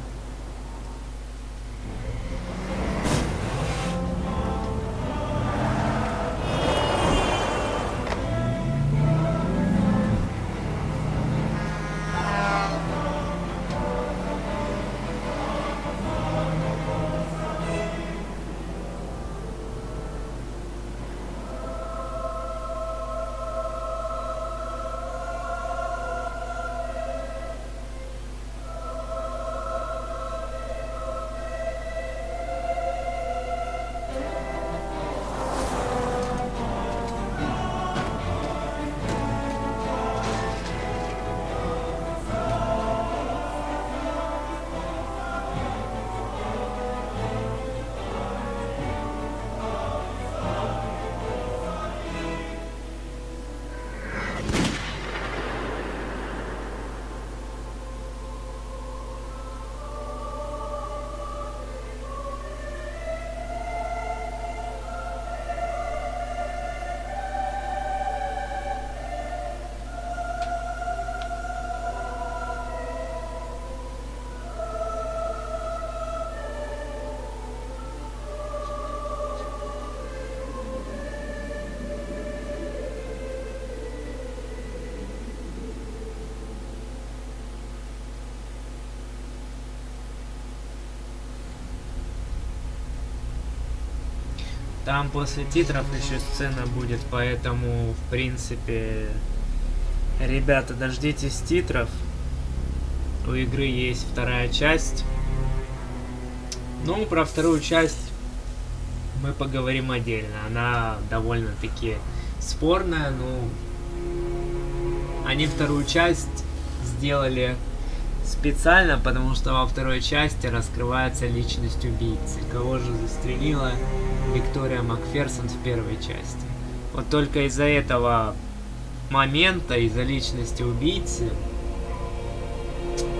Там после титров еще сцена будет, поэтому, в принципе, ребята, дождитесь титров. У игры есть вторая часть. Ну, про вторую часть мы поговорим отдельно. Она довольно-таки спорная, но они вторую часть сделали специально, потому что во второй части раскрывается личность убийцы. Кого же застрелила Виктория Макферсон в первой части. Вот только из-за этого момента, из-за личности убийцы,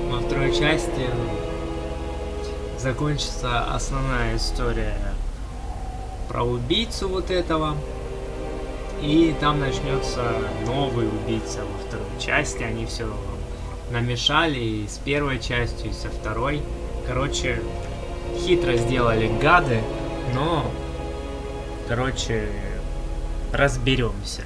во второй части закончится основная история про убийцу вот этого. И там начнется новый убийца во второй части. Они все намешали и с первой частью, и со второй. Короче, хитро сделали гады, но, короче, разберемся.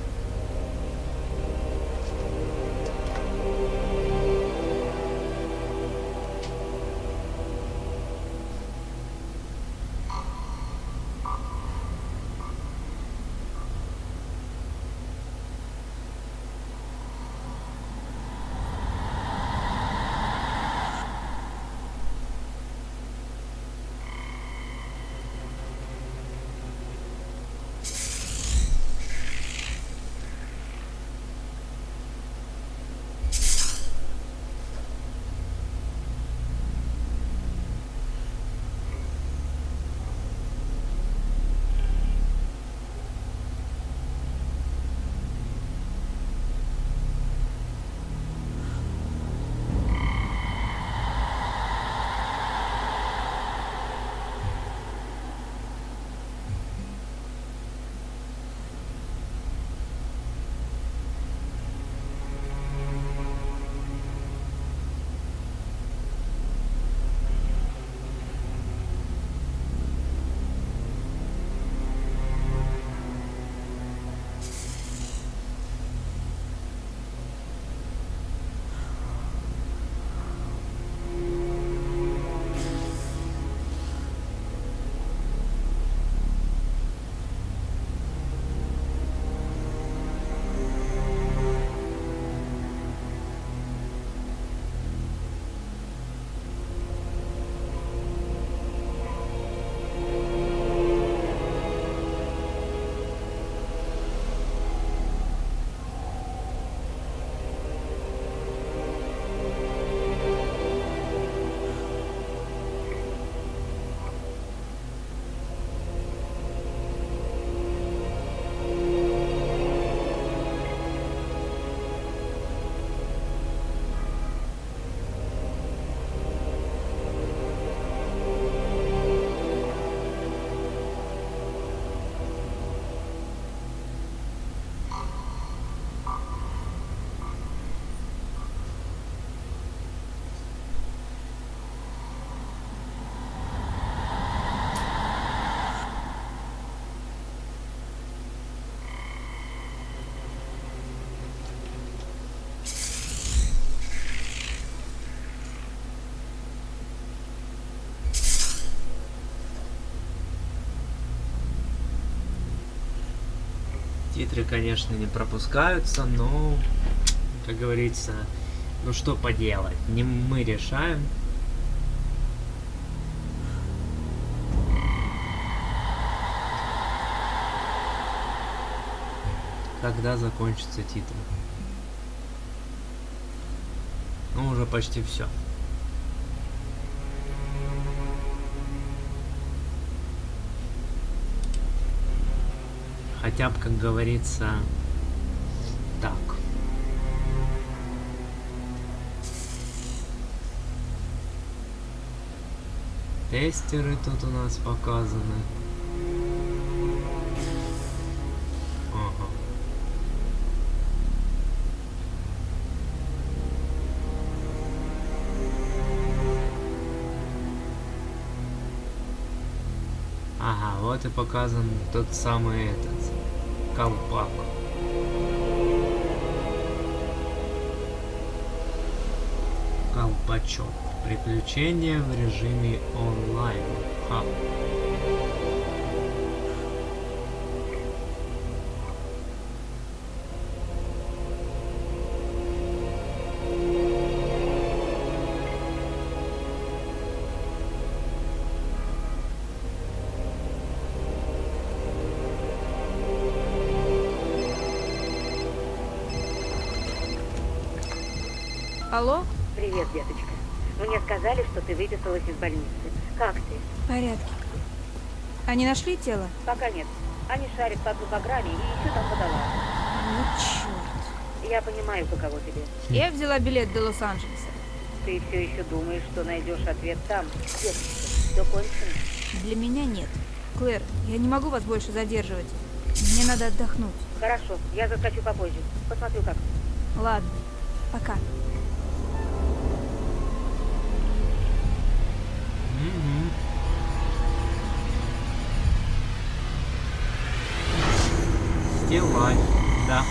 Титры, конечно, не пропускаются, но, как говорится, ну что поделать, не мы решаем. Когда закончатся титры. Ну, уже почти все. Хотя бы, как говорится, так. Тестеры тут у нас показаны. Ага. Ага, вот и показан тот самый этот колпак. Колпачок. Приключения в режиме онлайн. Ха. Из больницы. Как ты? В порядке. Они нашли тело? Пока нет. Они шарят по программе и еще там водолаз. Ну, черт. Я понимаю, каково тебе. Я взяла билет до Лос-Анджелеса. Ты все еще думаешь, что найдешь ответ там. Деточка, все кончено. Для меня нет. Клэр, я не могу вас больше задерживать. Мне надо отдохнуть. Хорошо, я заскочу попозже. Посмотрю как. Ладно, пока. Стилай, да.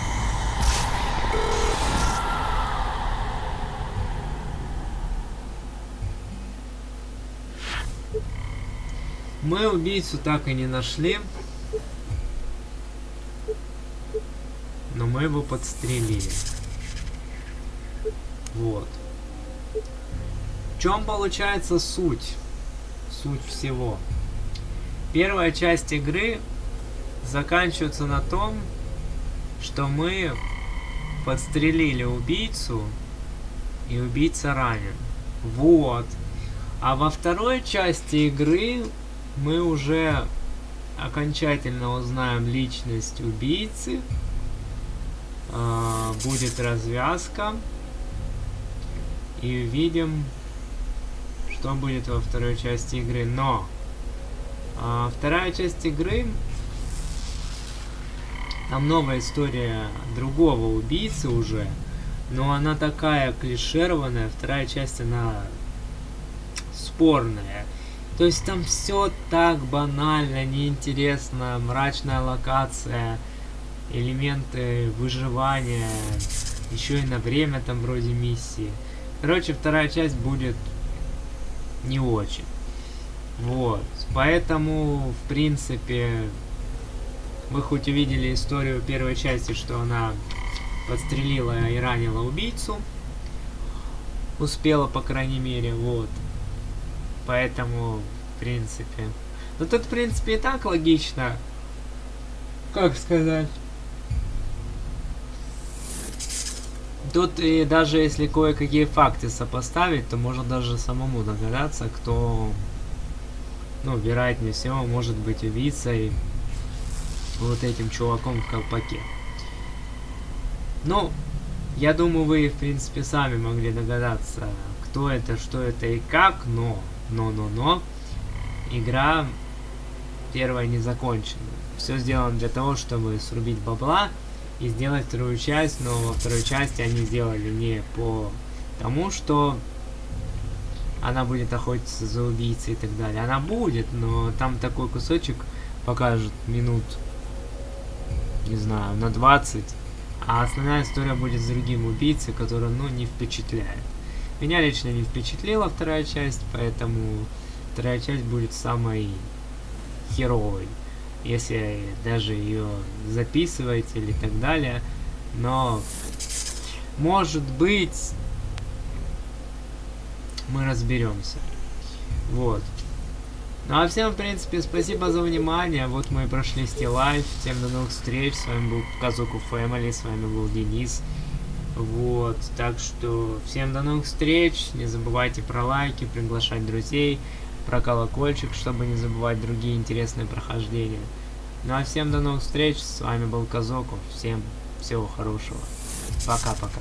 Мы убийцу так и не нашли. Но мы его подстрелили. Вот. В чем получается суть? Суть всего. Первая часть игры заканчивается на том, что мы подстрелили убийцу, и убийца ранен. Вот. А во второй части игры мы уже окончательно узнаем личность убийцы. А, будет развязка. И увидим, что будет во второй части игры. Но а, вторая часть игры там новая история другого убийцы уже. Но она такая клишированная. Вторая часть, она спорная. То есть там все так банально, неинтересно, мрачная локация, элементы выживания, еще и на время там вроде миссии. Короче, вторая часть будет не очень. Вот. Поэтому, в принципе, вы хоть увидели историю первой части, что она подстрелила и ранила убийцу. Успела, по крайней мере, вот. Поэтому, в принципе... Ну тут, в принципе, и так логично. Как сказать? Тут и даже если кое-какие факты сопоставить, то можно даже самому догадаться, кто, ну, вероятнее всего, может быть убийцей вот этим чуваком в колпаке. Ну, я думаю, вы, в принципе, сами могли догадаться, кто это, что это и как, но, но, но, но, игра первая не закончена. Все сделано для того, чтобы срубить бабла и сделать вторую часть, но во второй части они сделали не по тому, что она будет охотиться за убийцей и так далее. Она будет, но там такой кусочек покажут минут, не знаю, на 20, а основная история будет с другим убийцей, который, ну, не впечатляет. Меня лично не впечатлила вторая часть, поэтому вторая часть будет самой херовой если даже ее записывать или так далее. Но, может быть, мы разберемся. Вот. Ну а всем, в принципе, спасибо за внимание. Вот мы и прошли Стилайф. Всем до новых встреч. С вами был Казуку Фэмили, с вами был Денис. Вот, так что всем до новых встреч. Не забывайте про лайки, приглашать друзей про колокольчик, чтобы не забывать другие интересные прохождения. Ну а всем до новых встреч, с вами был Казоку, всем всего хорошего, пока-пока.